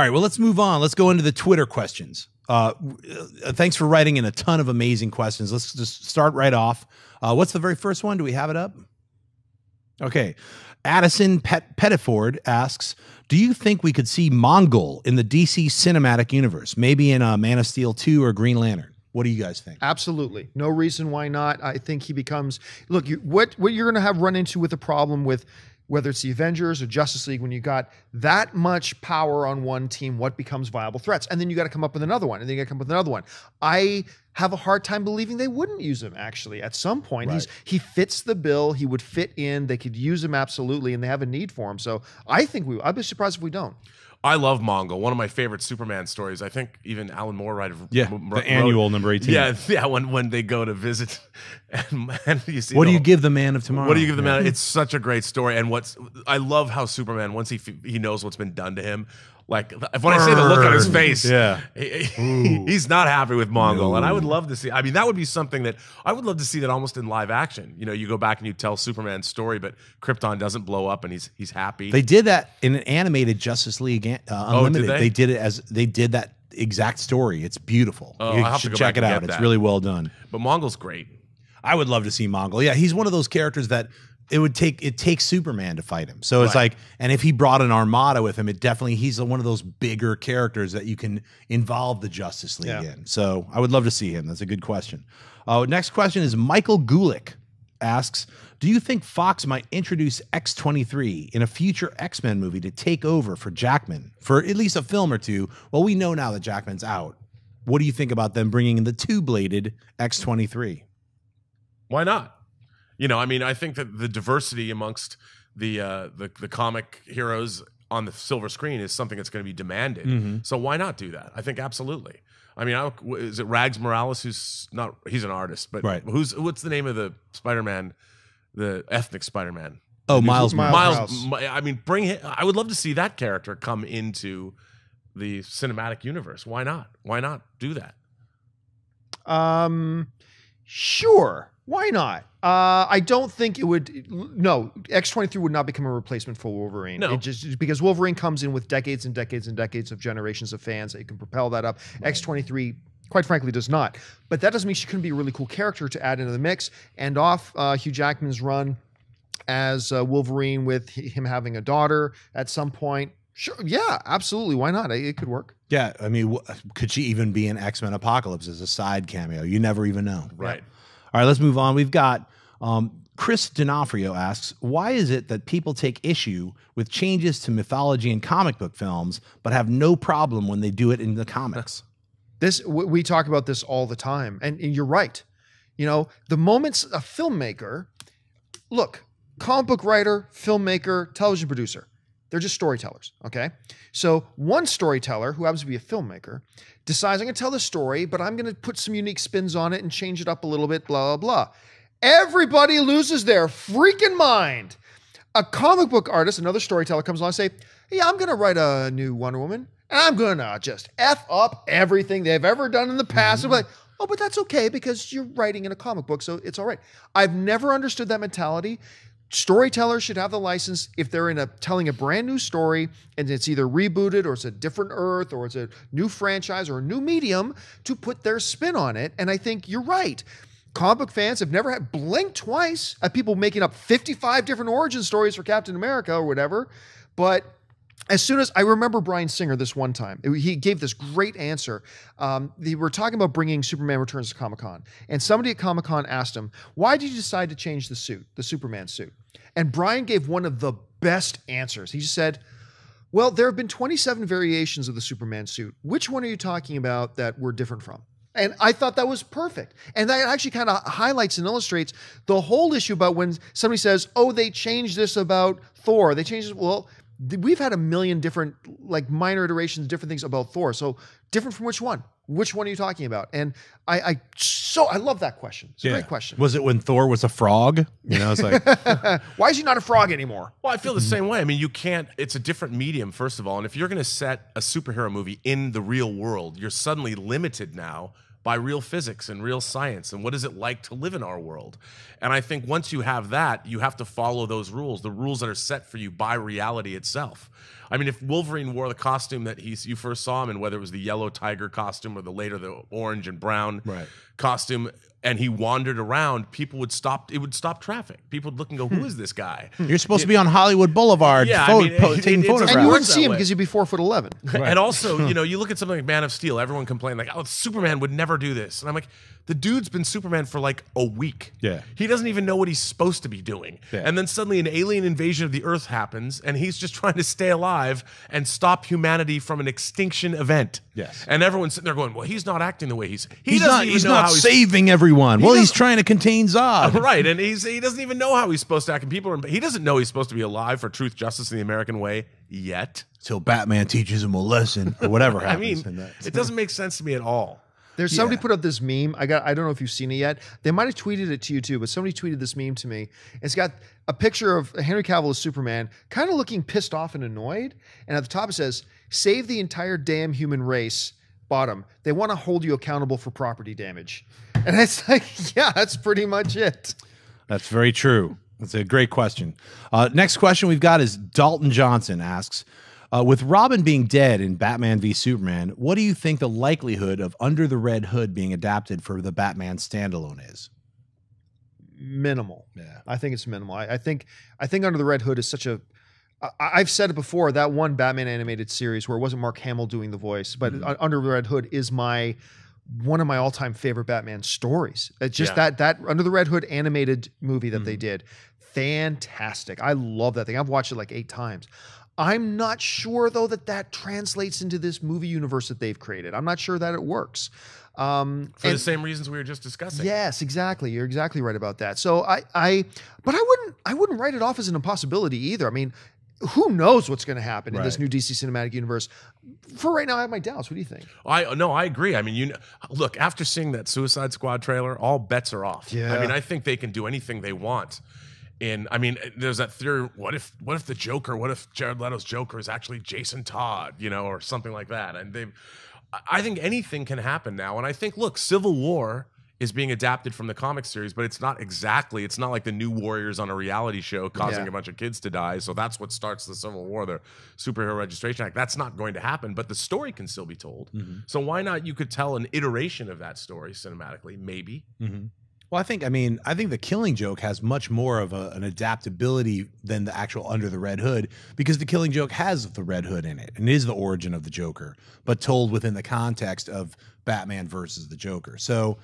right. Well, let's move on. Let's go into the Twitter questions. Uh, uh, thanks for writing in a ton of amazing questions. Let's just start right off. Uh, what's the very first one? Do we have it up? Okay. Addison Pet- Pettiford asks Do you think we could see Mongul in the DC cinematic universe? Maybe in uh, Man of Steel 2 or Green Lantern? What do you guys think? Absolutely, no reason why not. I think he becomes look. You, what what you're going to have run into with a problem with whether it's the Avengers or Justice League when you got that much power on one team, what becomes viable threats, and then you got to come up with another one, and then you got to come up with another one. I have a hard time believing they wouldn't use him. Actually, at some point, he's he fits the bill. He would fit in. They could use him absolutely, and they have a need for him. So I think we. I'd be surprised if we don't. I love Mongul. One of my favorite Superman stories. I think even Alan Moore wrote Yeah, m- the wrote- annual number 18. Yeah, yeah. When when they go to visit, and, and you see What do you give the man of tomorrow? What do you give the man? It's such a great story, and what's I love how Superman once he he knows what's been done to him. Like if when I say the look on his face, Yeah. he- he- he's not happy with Mongul, and I would love to see. I mean, that would be something that I would love to see that almost in live action. You know, you go back and you tell Superman's story, but Krypton doesn't blow up, and he's he's happy. They did that in an animated Justice League uh, Oh, did they? they? did it as they did that exact story. It's beautiful. Oh, you I'll have to should check it out. It's really well done. but Mongul's great. I would love to see Mongul. Yeah, he's one of those characters that it would take it takes Superman to fight him. So it's Right. like, and if he brought an armada with him, it definitely he's one of those bigger characters that you can involve the Justice League Yeah. in. So I would love to see him. That's a good question. Uh, next question is Michael Gulick asks, "Do you think Fox might introduce X twenty three in a future X Men movie to take over for Jackman for at least a film or two? Well, we know now that Jackman's out. What do you think about them bringing in the two bladed X twenty three? Why not? You know, I mean, I think that the diversity amongst the uh, the the comic heroes on the silver screen is something that's going to be demanded. Mm-hmm. So why not do that? I think absolutely. I mean, I, is it Rags Morales who's not? He's an artist, but Right. who's what's the name of the Spider-Man, the ethnic Spider-Man? Oh, Miles Miles Morales. Miles. I mean, bring him. I would love to see that character come into the cinematic universe. Why not? Why not do that? Um, sure. Why not? Uh, I don't think it would. No, X twenty three would not become a replacement for Wolverine. No. It just because Wolverine comes in with decades and decades and decades of generations of fans that you can propel that up. X twenty three. Quite frankly, does not. But that doesn't mean she couldn't be a really cool character to add into the mix. And off uh, Hugh Jackman's run as uh, Wolverine with h- him having a daughter at some point. Sure, yeah, absolutely. Why not? It it could work. Yeah, I mean, wh- could she even be in X Men Apocalypse as a side cameo? You never even know. Right. All right, let's move on. We've got um, Chris D'Onofrio asks, why is it that people take issue with changes to mythology in comic book films, but have no problem when they do it in the comics? This we talk about this all the time, and, and you're right. You know, the moments a filmmaker, look, comic book writer, filmmaker, television producer, they're just storytellers. Okay. So one storyteller who happens to be a filmmaker decides I'm going to tell the story, but I'm going to put some unique spins on it and change it up a little bit, blah, blah, blah. Everybody loses their freaking mind. A comic book artist, another storyteller comes along and say, Yeah, I'm going to write a new Wonder Woman and I'm going to just F up everything they've ever done in the past. I'm mm-hmm. like, Oh, but that's okay because you're writing in a comic book, so it's all right. I've never understood that mentality storytellers should have the license if they're in a telling a brand new story and it's either rebooted or it's a different earth or it's a new franchise or a new medium to put their spin on it. And i think you're right. Comic book fans have never had blink twice at people making up 55 different origin stories for captain america or whatever. But as soon as I remember Bryan Singer this one time, he gave this great answer. Um, they were talking about bringing Superman Returns to Comic Con, and somebody at Comic Con asked him, "Why did you decide to change the suit, the Superman suit?" And Bryan gave one of the best answers. He just said, "Well, there have been 27 variations of the Superman suit. Which one are you talking about that we're different from?" And I thought that was perfect. And that actually kind of highlights and illustrates the whole issue about when somebody says, oh, they changed this about Thor. They changed this. Well, we've had a million different like minor iterations different things about thor so different from which one which one are you talking about and i i so i love that question it's a great question Was it when Thor was a frog? You know, it's like why is he not a frog anymore Well, I feel the same way. I mean, you can't, it's a different medium, first of all. And if you're going to set a superhero movie in the real world, you're suddenly limited now by real physics and real science and what is it like to live in our world. And I think once you have that, you have to follow those rules, the rules that are set for you by reality itself. I mean, if Wolverine wore the costume that he's, you first saw him in, whether it was the yellow tiger costume or the later the orange and brown Right. costume, and he wandered around, people would stop. It would stop traffic. People would look and go, "Who hmm. is this guy?" you're supposed to be on Hollywood Boulevard Yeah, I mean, po- it- taking it's a- photographs. and you wouldn't see him because you'd be four foot 11 And also, you know, you look at something like Man of Steel, everyone complained, like, oh, Superman would never do this. And I'm like, the dude's been Superman for like a week. Yeah. He doesn't even know what he's supposed to be doing. Yeah. And then suddenly an alien invasion of the Earth happens, and he's just trying to stay alive and stop humanity from an extinction event. Yes. And everyone's sitting there going, well, he's not acting the way he's. He he's doesn't He's not he's saving everyone. well, he's trying to contain Zod. right, and he's he doesn't even know how he's supposed to act. And people are he doesn't know he's supposed to be alive for truth, justice, and the American way yet. Till Batman teaches him a lesson or whatever I mean, in that. it doesn't make sense to me at all. There's somebody Yeah. put up this meme. I got I don't know if you've seen it yet. They might have tweeted it to you too, but somebody tweeted this meme to me. It's got a picture of Henry Cavill as Superman, kind of looking pissed off and annoyed. And at the top it says, "Save the entire damn human race." Bottom, they want to hold you accountable for property damage. And it's like, yeah, that's pretty much it. That's very true. That's a great question. Uh, next question we've got is Dalton Johnson asks, uh, with Robin being dead in Batman v Superman, what do you think the likelihood of Under the Red Hood being adapted for the Batman standalone is? Minimal. Yeah. I think it's minimal. I, I think I think Under the Red Hood is such a I, have said it before. That one Batman animated series where it wasn't Mark Hamill doing the voice, but Mm-hmm. Under the Red Hood is my one of my all time favorite Batman stories. It's just Yeah. that that Under the Red Hood animated movie that Mm-hmm. they did, fantastic. I love that thing. I've watched it like eight times. I'm not sure though that that translates into this movie universe that they've created. I'm not sure that it works. Um, For and- the same reasons we were just discussing. Yes, exactly. You're exactly right about that. So I, I, but I wouldn't, I wouldn't write it off as an impossibility either. I mean, who knows what's going to happen in this new DC cinematic universe? For right now, I have my doubts. What do you think? I no, I agree. I mean, you know, look after seeing that Suicide Squad trailer, all bets are off. Yeah. I mean, I think they can do anything they want. In, I mean, there's that theory. What if, what if the Joker? What if Jared Leto's Joker is actually Jason Todd? You know, or something like that. And they've I think anything can happen now. And I think, look, Civil War is being adapted from the comic series, but it's not exactly. It's not like the new Warriors on a reality show causing Yeah. a bunch of kids to die. So that's what starts the Civil War, the Superhero Registration Act. That's not going to happen, but the story can still be told. Mm-hmm. So why not? You could tell an iteration of that story cinematically, maybe. Mm-hmm. Well, I think I mean I think the Killing Joke has much more of a, an adaptability than the actual Under the Red Hood because the Killing Joke has the Red Hood in it and is the origin of the Joker, but told within the context of Batman versus the Joker. So,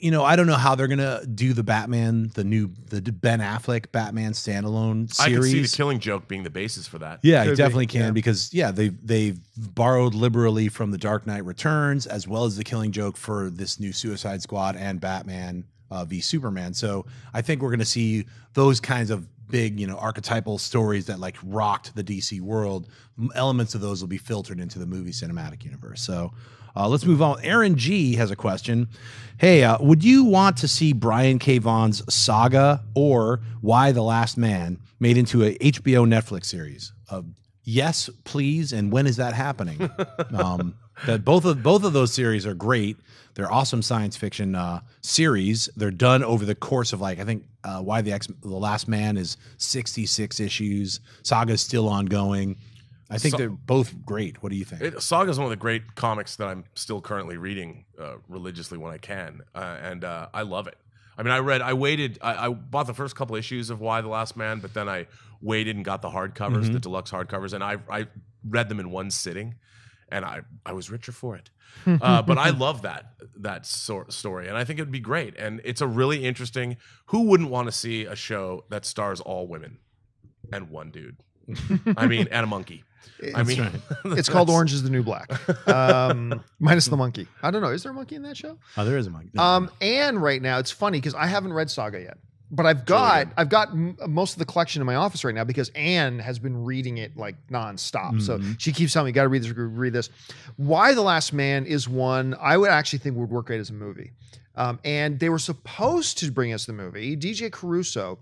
you know, I don't know how they're gonna do the Batman, the new the Ben Affleck Batman standalone series. I series. can see the Killing Joke being the basis for that. Yeah, Could you be, definitely can yeah. because yeah, they they've borrowed liberally from the Dark Knight Returns as well as the Killing Joke for this new Suicide Squad and Batman uh, v Superman. So I think we're going to see those kinds of big, you know, archetypal stories that like rocked the DC world. Elements of those will be filtered into the movie cinematic universe. So uh, let's move on. Aaron G has a question. Hey, uh, would you want to see Brian K. Vaughan's Saga or Y the Last Man made into a HBO Netflix series? Uh, yes, please. And when is that happening? um, that both of both of those series are great. They're awesome science fiction uh, series. They're done over the course of like I think uh, Why the X the Last Man is sixty six issues. Saga's still ongoing. I think So- they're both great. What do you think? It, Saga is one of the great comics that I'm still currently reading uh, religiously when I can, uh, and uh, I love it. I mean, I read, I waited, I, I bought the first couple issues of Y the Last Man, but then I waited and got the hardcovers, the deluxe hardcovers, and I I read them in one sitting, and I I was richer for it. uh, but I love that that sort story, and I think it'd be great. And it's a really interesting. Who wouldn't want to see a show that stars all women and one dude? I mean, and a monkey. I mean, It's called Orange is the New Black, um, minus the monkey. I don't know. Is there a monkey in that show? oh, there is a monkey. Um, and right now it's funny because I haven't read Saga yet, but I've got I've got m- most of the collection in my office right now because Anne has been reading it like nonstop. So she keeps telling me, "Got to read this, read this." Y the Last Man is one I would actually think would work great as a movie. Um, and they were supposed to bring us the movie. DJ Caruso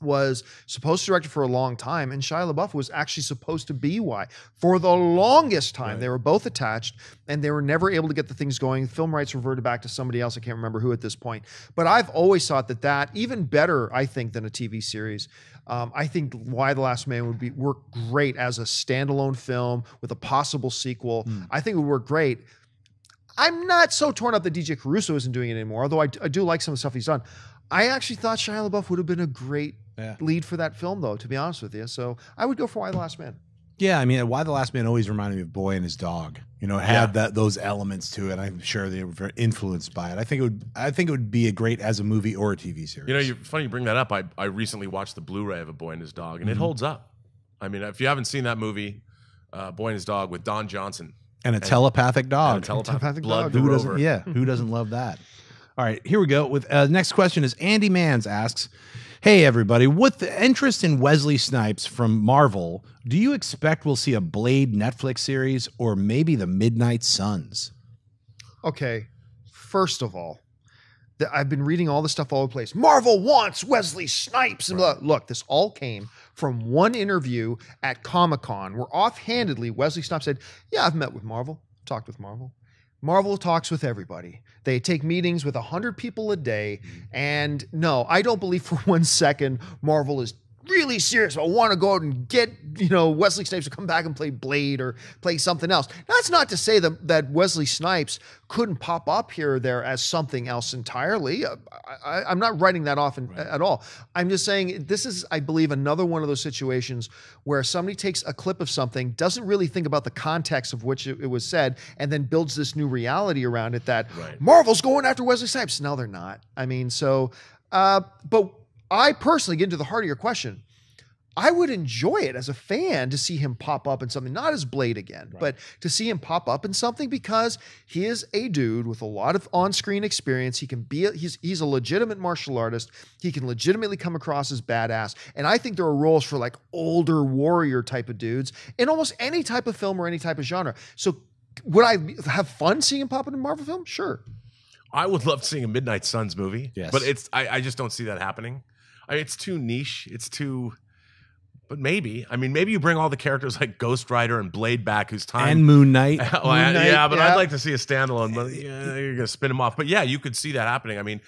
was supposed to direct it for a long time, and Shia LaBeouf was actually supposed to be why for the longest time. Right. They were both attached, and they were never able to get the things going. Film rights reverted back to somebody else. I can't remember who at this point, but I've always thought that that even better, I think, than a TV series. Um, I think Y the Last Man would be work great as a standalone film with a possible sequel. I think it would work great. I'm not so torn up that DJ Caruso isn't doing it anymore, although I, I do like some of the stuff he's done. I actually thought Shia LaBeouf would have been a great Yeah. lead for that film, though, to be honest with you. So I would go for Y the Last Man. Yeah, I mean, Y the Last Man always reminded me of Boy and His Dog. You know, it had that those elements to it. I'm sure they were influenced by it. I think it would. I think it would be a great as a movie or a TV series. You know, you're funny you bring that up. I, I recently watched the Blu-ray of A Boy and His Dog, and it Mm-hmm. holds up. I mean, if you haven't seen that movie, uh, Boy and His Dog with Don Johnson, and a telepathic dog. and a telepathic telepathic blood dog. the who doesn't? rover. Yeah, who doesn't love that? All right, here we go. With uh, next question is Andy Mans asks, "Hey everybody, with the interest in Wesley Snipes from Marvel, do you expect we'll see a Blade Netflix series or maybe the Midnight Suns?" Okay, first of all, the, I've been reading all the stuff all over the place. Marvel wants Wesley Snipes. And look, this all came from one interview at Comic Con where offhandedly Wesley Snipes said, Yeah, I've met with Marvel, talked with Marvel. Marvel talks with everybody. They take meetings with 100 people a day. Mm-hmm. And no, I don't believe for one second Marvel is really serious. I want to go out and get, you know, Wesley Snipes to come back and play Blade or play something else. That's not to say that, that Wesley Snipes couldn't pop up here or there as something else entirely. Uh, I, I'm not writing that off in, at all. I'm just saying this is, I believe, another one of those situations where somebody takes a clip of something, doesn't really think about the context of which it, it was said, and then builds this new reality around it that Right. Marvel's going after Wesley Snipes. No, they're not. I mean, so, uh, but I personally get into the heart of your question. I would enjoy it as a fan to see him pop up in something, not as Blade again, but to see him pop up in something because he is a dude with a lot of on-screen experience. He can be a, he's he's a legitimate martial artist. He can legitimately come across as badass. And I think there are roles for like older warrior type of dudes in almost any type of film or any type of genre. So would I have fun seeing him pop up in a Marvel film? Sure. I would love seeing a Midnight Suns movie. Yes. But it's I, I just don't see that happening. I it's too niche. It's too but maybe. I mean, maybe you bring all the characters like Ghost Rider and Blade back whose time And Moon Knight. Well, Moon Knight, yeah, but yeah. I'd like to see a standalone. But yeah, you're gonna spin them off. But yeah, you could see that happening. I mean,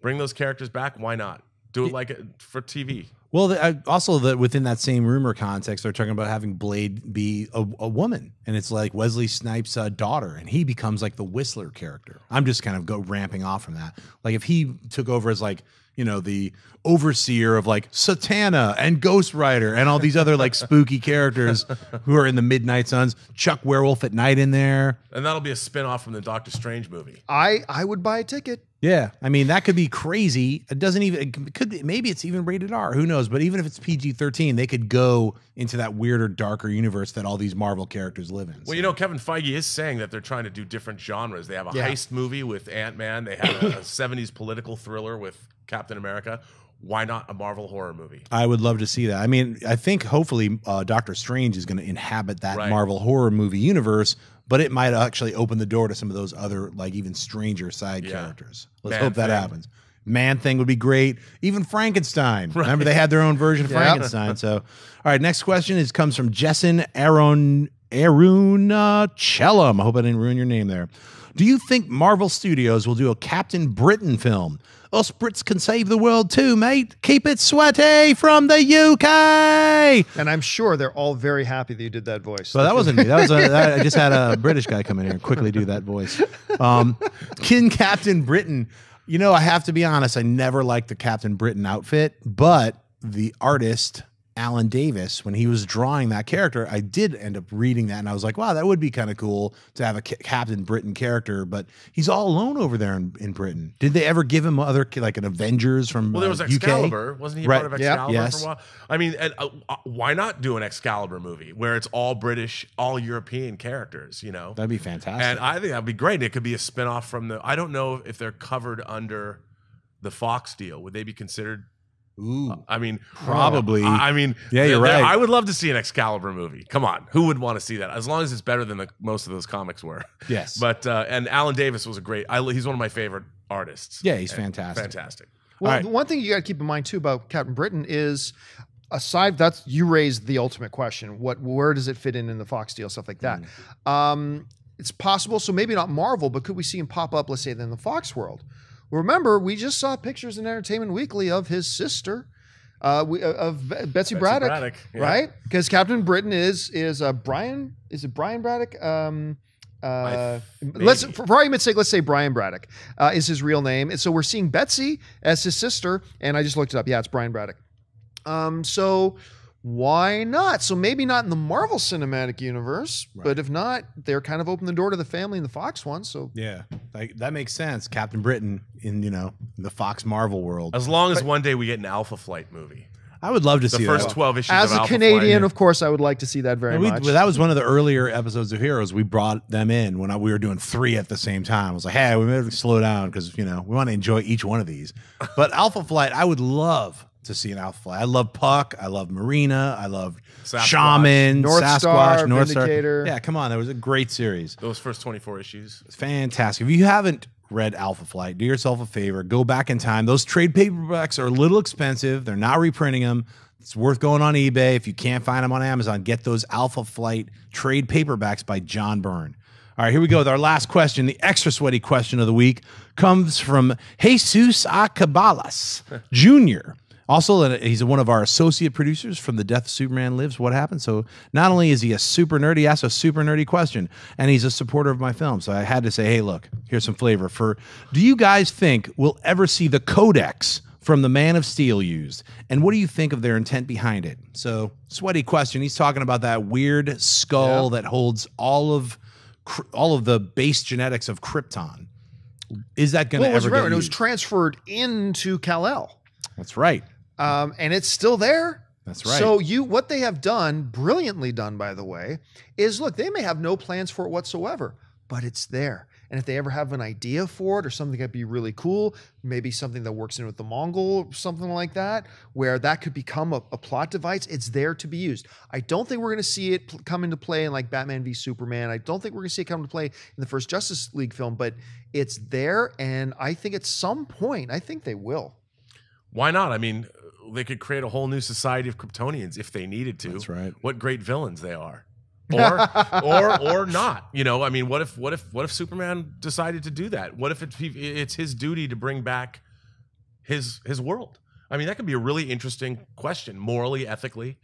bring those characters back. Why not? Do it like it for TV. Well, the, uh, also that within that same rumor context, they're talking about having Blade be a, a woman, and it's like Wesley Snipes' uh, daughter, and he becomes like the Whistler character. I'm just kind of go ramping off from that. Like if he took over as like you know the overseer of like Satana and Ghost Rider and all these other like spooky characters who are in the Midnight Suns. Chuck Werewolf at Night in there. And that'll be a spin off from the Doctor Strange movie. I I would buy a ticket. Yeah, I mean that could be crazy. It doesn't even it could be, maybe it's even rated R. Who knows? But even if it's PG thirteen, they could go into that weirder, darker universe that all these Marvel characters live in. Well, you know, Kevin Feige is saying that they're trying to do different genres. They have a Yeah. heist movie with Ant Man. They have a, a 70s political thriller with Captain America. Why not a Marvel horror movie? I would love to see that. I mean, I think hopefully uh, Doctor Strange is going to inhabit that Right. Marvel horror movie universe, but it might actually open the door to some of those other, like even stranger side Yeah. characters. Let's Man hope that Thing. happens. Man Thing would be great. Even Frankenstein. Remember, they had their own version of Yeah. Frankenstein. So, all right, next question is comes from Jessen Aaron Aruna Chellam. I hope I didn't ruin your name there. Do you think Marvel Studios will do a Captain Britain film? Us Brits can save the world too, mate. Keep it sweaty from the UK. And I'm sure they're all very happy that you did that voice. Well, that wasn't me. That was a, that, I just had a British guy come in here and quickly do that voice. Um, Kin Captain Britain. You know, I have to be honest. I never liked the Captain Britain outfit, but the artist Alan Davis, when he was drawing that character, I did end up reading that, and I was like, "Wow, that would be kind of cool to have a Captain Britain character." But he's all alone over there in, in Britain. Did they ever give him other like an Avengers from Well, there was uh, UK? Excalibur. Wasn't he Right. part of. Excalibur Yes. for a while? I mean, and, uh, uh, why not do an Excalibur movie where it's all British, all European characters, you know? That'd be fantastic. And I think that'd be great. It could be a spin off from the. I don't know if they're covered under the Fox deal. Would they be considered? Ooh, I mean, Probably. I, I mean, Yeah, you're right. I would love to see an Excalibur movie. Come on, who would want to see that? As long as it's better than the, most of those comics were. yes, But uh, and Alan Davis was a great. I, he's one of my favorite artists. yeah, he's fantastic. Fantastic. Well, All right. the one thing you got to keep in mind too about Captain Britain is, aside that's you raised the ultimate question: what, where does it fit in in the Fox deal, stuff like that. Mm. Um, it's possible, so maybe not Marvel, but could we see him pop up? Let's say in the Fox world. Remember, we just saw pictures in Entertainment Weekly of his sister, uh, we, uh, of Be- Betsy, Braddock, Braddock, yeah. right? Because Captain Britain is is uh, Brian. Is it Brian Braddock? Um, uh, let's for argument's sake, let's say Brian Braddock uh, is his real name, and so we're seeing Betsy as his sister. And I just looked it up. Yeah, it's Brian Braddock. Um, so why not? So maybe not in the Marvel Cinematic Universe, but if not, they're kind of open the door to the family in the Fox one. So Yeah, like, that makes sense. Captain Britain in you know the Fox Marvel world. As long as one day we get an Alpha Flight movie. I would love to see The first that. 12 issues as of a Alpha Canadian, Flight. of course, I would like to see that very we- much. that was one of the earlier episodes of Heroes. We brought them in when I, we were doing three at the same time. I was like, "Hey, we better slow down because you know we want to enjoy each one of these." But Alpha Flight, I would love to see an Alpha Flight. I love Puck. I love Marina. I love Sasquatch. Shaman, North Sasquatch, Star, North Star. Yeah, come on, that was a great series. Those first 24 issues. Fantastic. If you haven't read Alpha Flight, do yourself a favor. Go back in time. Those trade paperbacks are a little expensive. They're not reprinting them. It's worth going on eBay. If you can't find them on Amazon, get those Alpha Flight trade paperbacks by John Byrne. All right, here we go with our last question. The extra sweaty question of the week comes from Jesus Acabalas Jr. Also, uh, he's one of our associate producers from The Death of Superman Lives. What happened? So, not only is he a super nerd, he asked a super nerdy question, and he's a supporter of my film. So, I had to say, hey, look, here's some flavor for. Do you guys think we'll ever see the Codex from the Man of Steel used? And what do you think of their intent behind it? So, sweaty question. He's talking about that weird skull that holds all of all of the base genetics of Krypton. Is that going to well, ever remember, it was transferred into Kal El. That's right. Um, and it's still there. That's right. So you, what they have done, brilliantly done, by the way, is look, they may have no plans for it whatsoever, but it's there. And if they ever have an idea for it or something that'd be really cool, maybe something that works in with the Mongul, or something like that, where that could become a, a plot device, it's there to be used. I don't think we're going to see it come into play in like Batman v Superman. I don't think we're going to see it come into play in the first Justice League film, but it's there. And I think at some point, I think they will. Why not? I mean, they could create a whole new society of Kryptonians if they needed to. That's right. What great villains they are. Or or or not. You know, I mean, what if what if what if Superman decided to do that? What if it, it's his duty to bring back his his world? I mean, that could be a really interesting question, morally, ethically.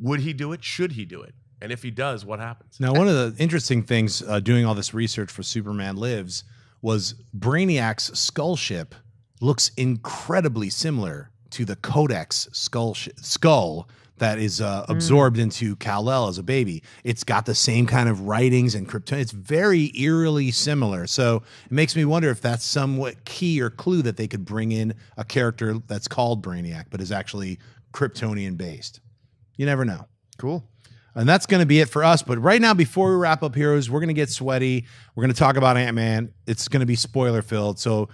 Would he do it? Should he do it? And if he does, what happens? Now, one of the interesting things uh, doing all this research for Superman Lives was Brainiac's skull ship looks incredibly similar to the Codex skull sh- skull that is uh, absorbed into Kal-El as a baby. It's got the same kind of writings and krypton. It's very eerily similar. So it makes me wonder if that's somewhat key or clue that they could bring in a character that's called Brainiac, but is actually Kryptonian based. You never know. Cool. And that's going to be it for us. But right now, before we wrap up Heroes, we're going to get sweaty. We're going to talk about Ant Man. It's going to be spoiler filled. So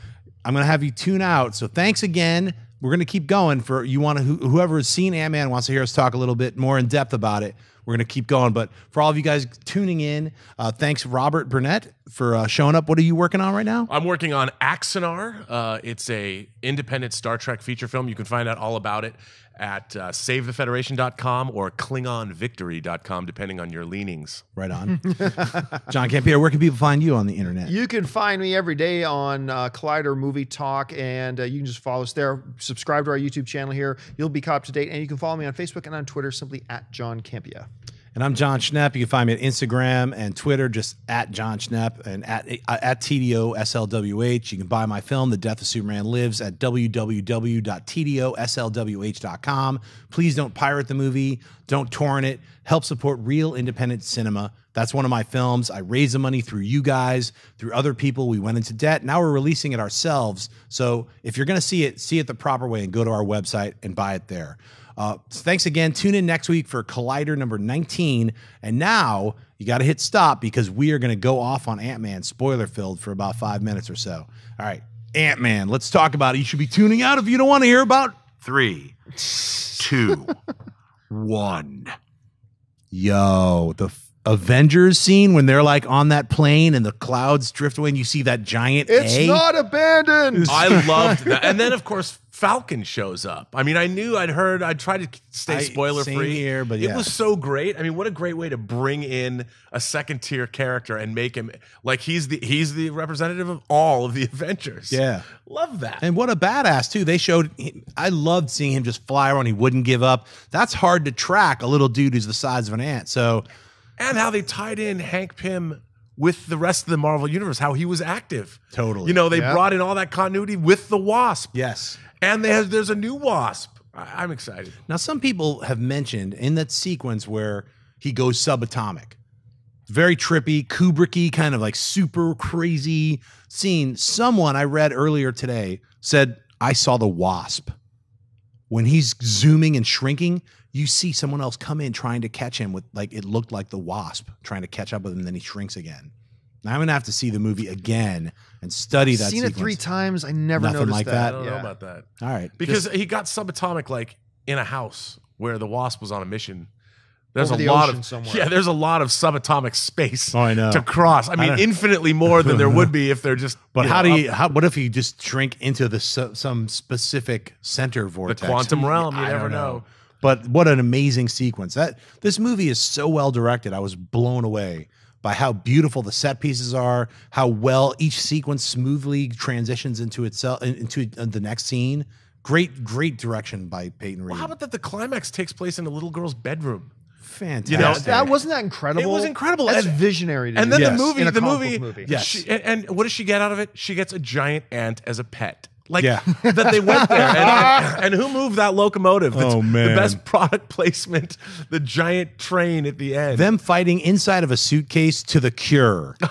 I'm going to have you tune out. So thanks again. We're going to keep going for you want to who, whoever has seen Ant Man wants to hear us talk a little bit more in depth about it. We're going to keep going. But for all of you guys tuning in, uh, thanks Robert Burnett for uh, showing up. What are you working on right now? I'm working on Axanar. Uh, it's a independent Star Trek feature film. You can find out all about it at uh, savethefederation.com or klingonvictory.com, depending on your leanings. Right on. John Campea, where can people find you on the internet? You can find me every day on uh, Collider Movie Talk, and uh, you can just follow us there. Subscribe to our YouTube channel here. You'll be caught up to date, and you can follow me on Facebook and on Twitter simply at John Campea. And I'm Jon Schnepp. You can find me at Instagram and Twitter, just at Jon Schnepp and at uh, at TDO SLWH. You can buy my film, The Death of Superman Lives, at www.tdoslwh.com. Please don't pirate the movie. Don't torrent it. Help support real independent cinema. That's one of my films. I raised the money through you guys, through other people. We went into debt. Now we're releasing it ourselves. So if you're going to see it, see it the proper way and go to our website and buy it there. Uh, so thanks again. Tune in next week for Collider number 19. And now you got to hit stop because we are going to go off on Ant Man spoiler filled for about five minutes or so. All right, Ant Man, let's talk about it. You should be tuning out if you don't want to hear about three, two, one. Yo, the f- Avengers scene when they're like on that plane and the clouds drift away and you see that giant It's A. not abandoned. I loved that. And then, of course, Falcon shows up. I mean, I knew I'd heard, I tried to stay I- spoiler free here, but it was so great. I mean, what a great way to bring in a second tier character and make him like he's the he's the representative of all of the Avengers. Yeah. love that. And what a badass too. They showed I loved seeing him just fly around. He wouldn't give up. That's hard to track a little dude who's the size of an ant. So and how they tied in Hank Pym with the rest of the Marvel universe, how he was active. Totally. You know, they Yeah. brought in all that continuity with the Wasp. yes. And have, there's a new Wasp. I, I'm excited. Now some people have mentioned in that sequence where he goes subatomic. Very trippy, Kubricky, kind of like super crazy scene. Someone I read earlier today said, I saw the wasp. When he's zooming and shrinking, you see someone else come in trying to catch him with like it looked like the wasp trying to catch up with him, and then he shrinks again. Now I'm gonna have to see the movie again and study that. Seen it three times. I never Nothing noticed like I that? don't know about that. All right, Because Just- he got subatomic like in a house where the wasp was on a mission. There's Over a the lot ocean of somewhere. yeah. There's a lot of subatomic space Oh, I know. to cross. I mean, don't- infinitely more than there would be if they're just. But how know, do you? How, what if you just shrink into the so- some specific center vortex? the quantum realm? You I never don't know. But what an amazing sequence! That this movie is so well directed. I was blown away by how beautiful the set pieces are, how well each sequence smoothly transitions into itself into uh, the next scene. Great, great direction by Peyton Reed. Well, how about that? The climax takes place in a little girl's bedroom. Fantastic! you know, That, that wasn't that incredible. It was incredible. That's And- visionary. To And then Yes. the movie, in a the movie, movie. Yes. she- and, and what does she get out of it? She gets a giant ant as a pet. Like Yeah. that they went there, and, and, and who moved that locomotive? That's Oh, man. the best product placement. The giant train at the end. them fighting inside of a suitcase to the cure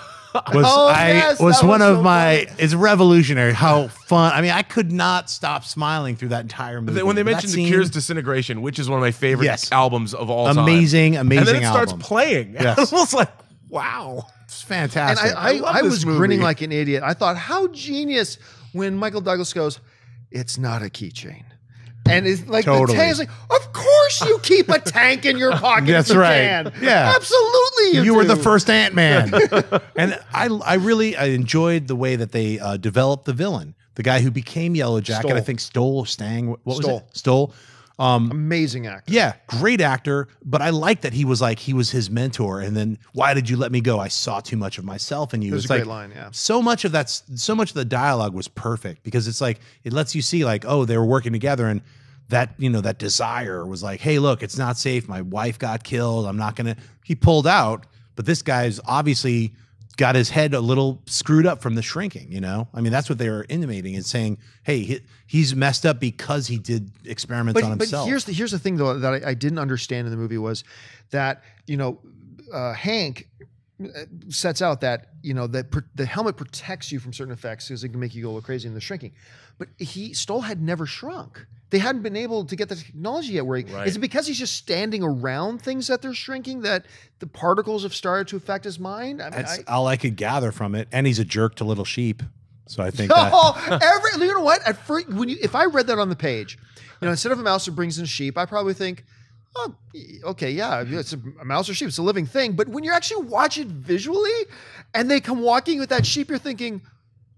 was Oh, I yes, was one was of so my it's revolutionary how fun I mean I could not stop smiling through that entire movie when they That mentioned the scene- Cure's Disintegration, which is one of my favorite Yes. albums of all time, amazing amazing and then it starts playing. Yes. I was like, wow. it's And fantastic I, I, love I this was movie. grinning like an idiot. I thought, how genius when Michael Douglas goes, "It's not a keychain." And it's like Totally. the tank is like, of course you keep a tank in your pocket. That's if you right. Can. Yeah. absolutely. You, you were the do. first Ant Man, and I I really I enjoyed the way that they uh, developed the villain, the guy who became Yellow Jacket. I think Stole Stang. What was Stoll. it? Stole. Um, amazing actor. yeah, great actor, but I like that he was like he was his mentor. And then why did you let me go? I saw too much of myself in you. There's It's a like great line, yeah. so much of that, so much of the dialogue was perfect because it's like it lets you see like oh they were working together and that you know that desire was like hey look it's not safe my wife got killed I'm not gonna he pulled out but this guy's obviously got his head a little screwed up from the shrinking. You know, I mean, that's what they were intimating and saying, "Hey, he, he's messed up because he did experiments on But, but himself." here's the here's the thing though that I, I didn't understand in the movie was that you know uh, Hank uh, sets out that you know that the helmet protects you from certain effects because it can make you go a little crazy in the shrinking. But he Stoll had never shrunk. They hadn't been able to get the technology yet. Where he, Right. is it because he's just standing around things that they're shrinking that the particles have started to affect his mind? I mean, that's I, all I could gather from it. And he's a jerk to little sheep, so I think. Oh, every you know what? At first, when you if I read that on the page, you know, instead of a mouse that brings in sheep, I probably think, oh, okay, yeah, it's a, a mouse or sheep, it's a living thing. But when you actually watch it visually, and they come walking with that sheep, you're thinking.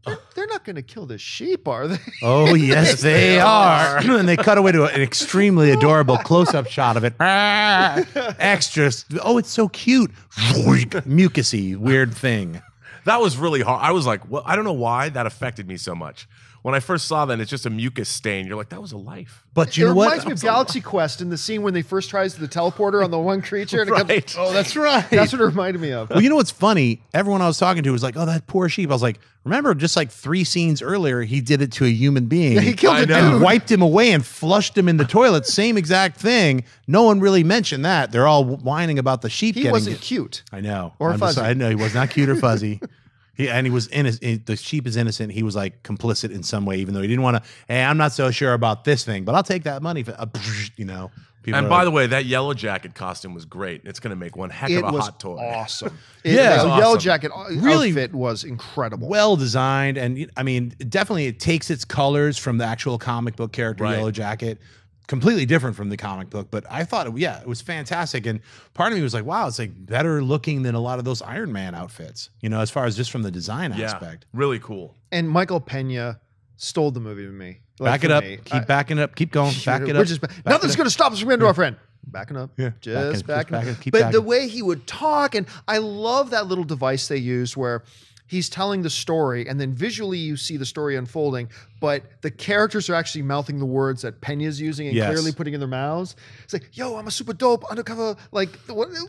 They're, they're not going to kill this sheep, are they? Oh yes, they are. and they cut away to an extremely adorable close-up shot of it. Ah, extra. Oh, it's so cute. Mucusy, weird thing. That was really hard. I was like, well, I don't know why that affected me so much. When I first saw that, and it's just a mucus stain. You're like, that was a life. But you it know reminds what? me of Galaxy Quest in the scene when they first tries the teleporter on the one creature. And it comes, Oh, that's right. that's what it reminded me of. well, you know what's funny? Everyone I was talking to was like, "Oh, that poor sheep." I was like, "Remember, just like three scenes earlier, he did it to a human being. he killed I a know. and dude. wiped him away and flushed him in the toilet. Same exact thing. No one really mentioned that. They're all whining about the sheep He getting. wasn't cute. I know. Or I'm just- fuzzy. I know he was not cute or fuzzy. He, and he was innocent. The sheep is innocent. He was like complicit in some way, even though he didn't want to. Hey, I'm not so sure about this thing, but I'll take that money. For, uh, you know. People And by like, the way, that yellow jacket costume was great. It's going to make one heck of a was hot toy. awesome. It- Yeah. the It was Yellow. Jacket Really outfit was incredible. well designed, and I mean, definitely it takes its colors from the actual comic book character Right. Yellow Jacket. Completely different from the comic book, but I thought, it, yeah, it was fantastic. And part of me was like, wow, it's like better looking than a lot of those Iron Man outfits, you know, as far as just from the design Yeah, aspect. really cool. and Michael Pena stole the movie with me. Like, Back it up. me. Keep I- backing up. Keep going. Back it We're up. just- Back nothing's going to stop us from getting to our friend. Backing up. Yeah, Just backing- just backing up. backing- keep but the way he would talk, and I love that little device they use where he's telling the story, and then visually you see the story unfolding, but the characters are actually mouthing the words that Pena's using and Yes. clearly putting in their mouths. It's like, yo, I'm a super dope undercover, like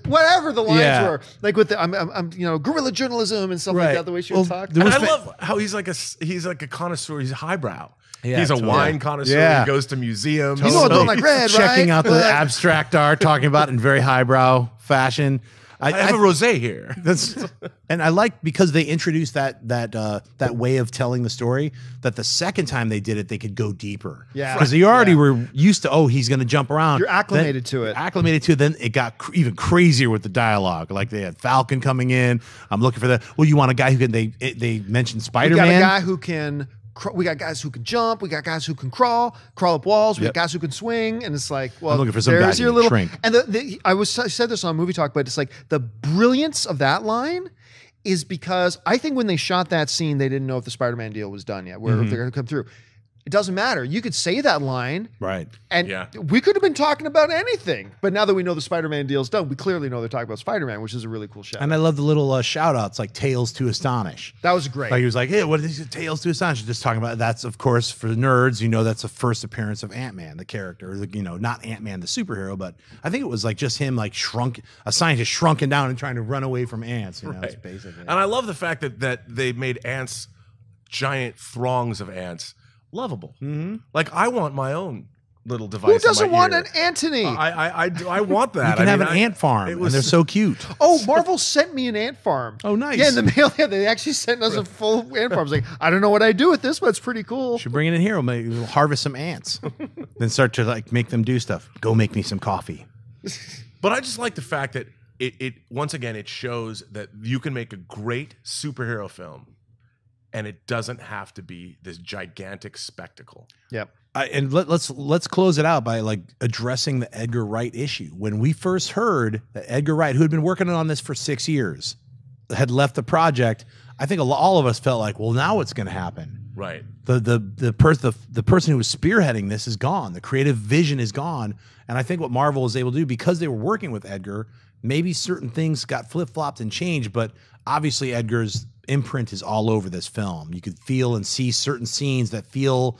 whatever the lines Yeah. were. Like with the, I'm, I'm, I'm, you know, guerrilla journalism and stuff like that, the way she Well, would talk. And I love how he's like a he's like a connoisseur. He's highbrow. Yeah, he's a totally. wine connoisseur. Yeah. He goes to museums. You know I don't like red, checking right? out the abstract art, talking about it in very highbrow fashion. I, I have a rosé here. that's and I like because they introduced that that uh, that way of telling the story. That the second time they did it, they could go deeper. Yeah. because you already Yeah. were used to. Oh, he's going to jump around. You're acclimated Then- to it. Acclimated to it. Then it got cr- even crazier with the dialogue. Like they had Falcon coming in. I'm looking for that. Well, you want a guy who can. They it, they mentioned Spider Man. got a guy who can. We got guys who can jump. We got guys who can crawl, crawl up walls. We Yep. got guys who can swing, and it's like, well, looking for some there's your little. shrink. And the, the, I was I said this on movie talk, but it's like the brilliance of that line is because I think when they shot that scene, they didn't know if the Spider-Man deal was done yet, where Mm-hmm. they're going to come through. It doesn't matter. You could say that line, Right. and Yeah. we could have been talking about anything. But now that we know the Spider-Man deal's done, we clearly know they're talking about Spider-Man, which is a really cool shot. And I love the little uh, shout outs like Tales to Astonish. that was great. Like he was like, "Hey, what is this? Tales to Astonish?" Just talking about that's of course for the nerds. You know, that's the first appearance of Ant Man, the character. You know, not Ant Man the superhero, but I think it was like just him, like shrunk, a scientist shrunken down and trying to run away from ants. You know, it's Right. basically. And I love the fact that that they made ants, giant throngs of ants, lovable. Mm-hmm. Like I want my own little device. Who in doesn't want ear. an Anthony? I, I, I, I want that. you can I have mean, an I- ant farm, it and they're so cute. Oh, Marvel sent me an ant farm. Oh, nice. Yeah, in the mail. Yeah, they actually sent us a full ant farm. I was like, I don't know what I do with this, but it's pretty cool. Should bring it in here. We'll, make, we'll harvest some ants, then start to like make them do stuff. Go make me some coffee. But I just like the fact that it, it once again it shows that you can make a great superhero film, and it doesn't have to be this gigantic spectacle. Yep. I, and let, let's let's close it out by like addressing the Edgar Wright issue. When we first heard that Edgar Wright, who had been working on this for six years, had left the project, I think all of us felt like, well, now what's going to happen? Right. The the the person the, the person who was spearheading this is gone. The creative vision is gone. And I think what Marvel was able to do because they were working with Edgar, maybe certain things got flip flopped and changed, but obviously Edgar's imprint is all over this film. You could feel and see certain scenes that feel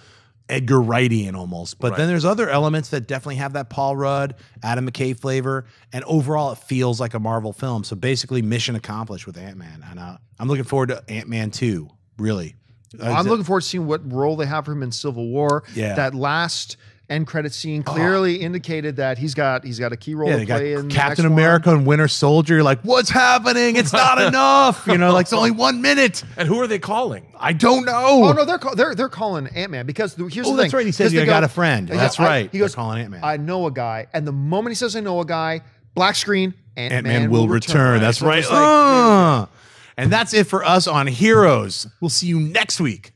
Edgar Wrightian almost. But then there's other elements that definitely have that Paul Rudd, Adam McKay flavor, and overall it feels like a Marvel film. So basically, mission accomplished with Ant Man. And uh, I'm looking forward to Ant Man two. Really, Uh, I'm looking forward to seeing what role they have for him in Civil War. Yeah. That last end credit scene clearly indicated that he's got he's got a key role Yeah, to they got play in the Captain next one. America and Winter Soldier. You're like, what's happening? It's not enough. You know, like it's only one minute. And who are they calling? I don't know. Oh no, they're call, they're they're calling Ant Man because the, here's Oh, the thing. that's right. He said 'Cause you they got a friend. he That's goes, I- right. he goes, They're calling Ant-Man. I know a guy, and the moment he says I know a guy, black screen, Ant Ant Man Man will return. That's So right. it's like, Uh. and that's it for us on Heroes. We'll see you next week.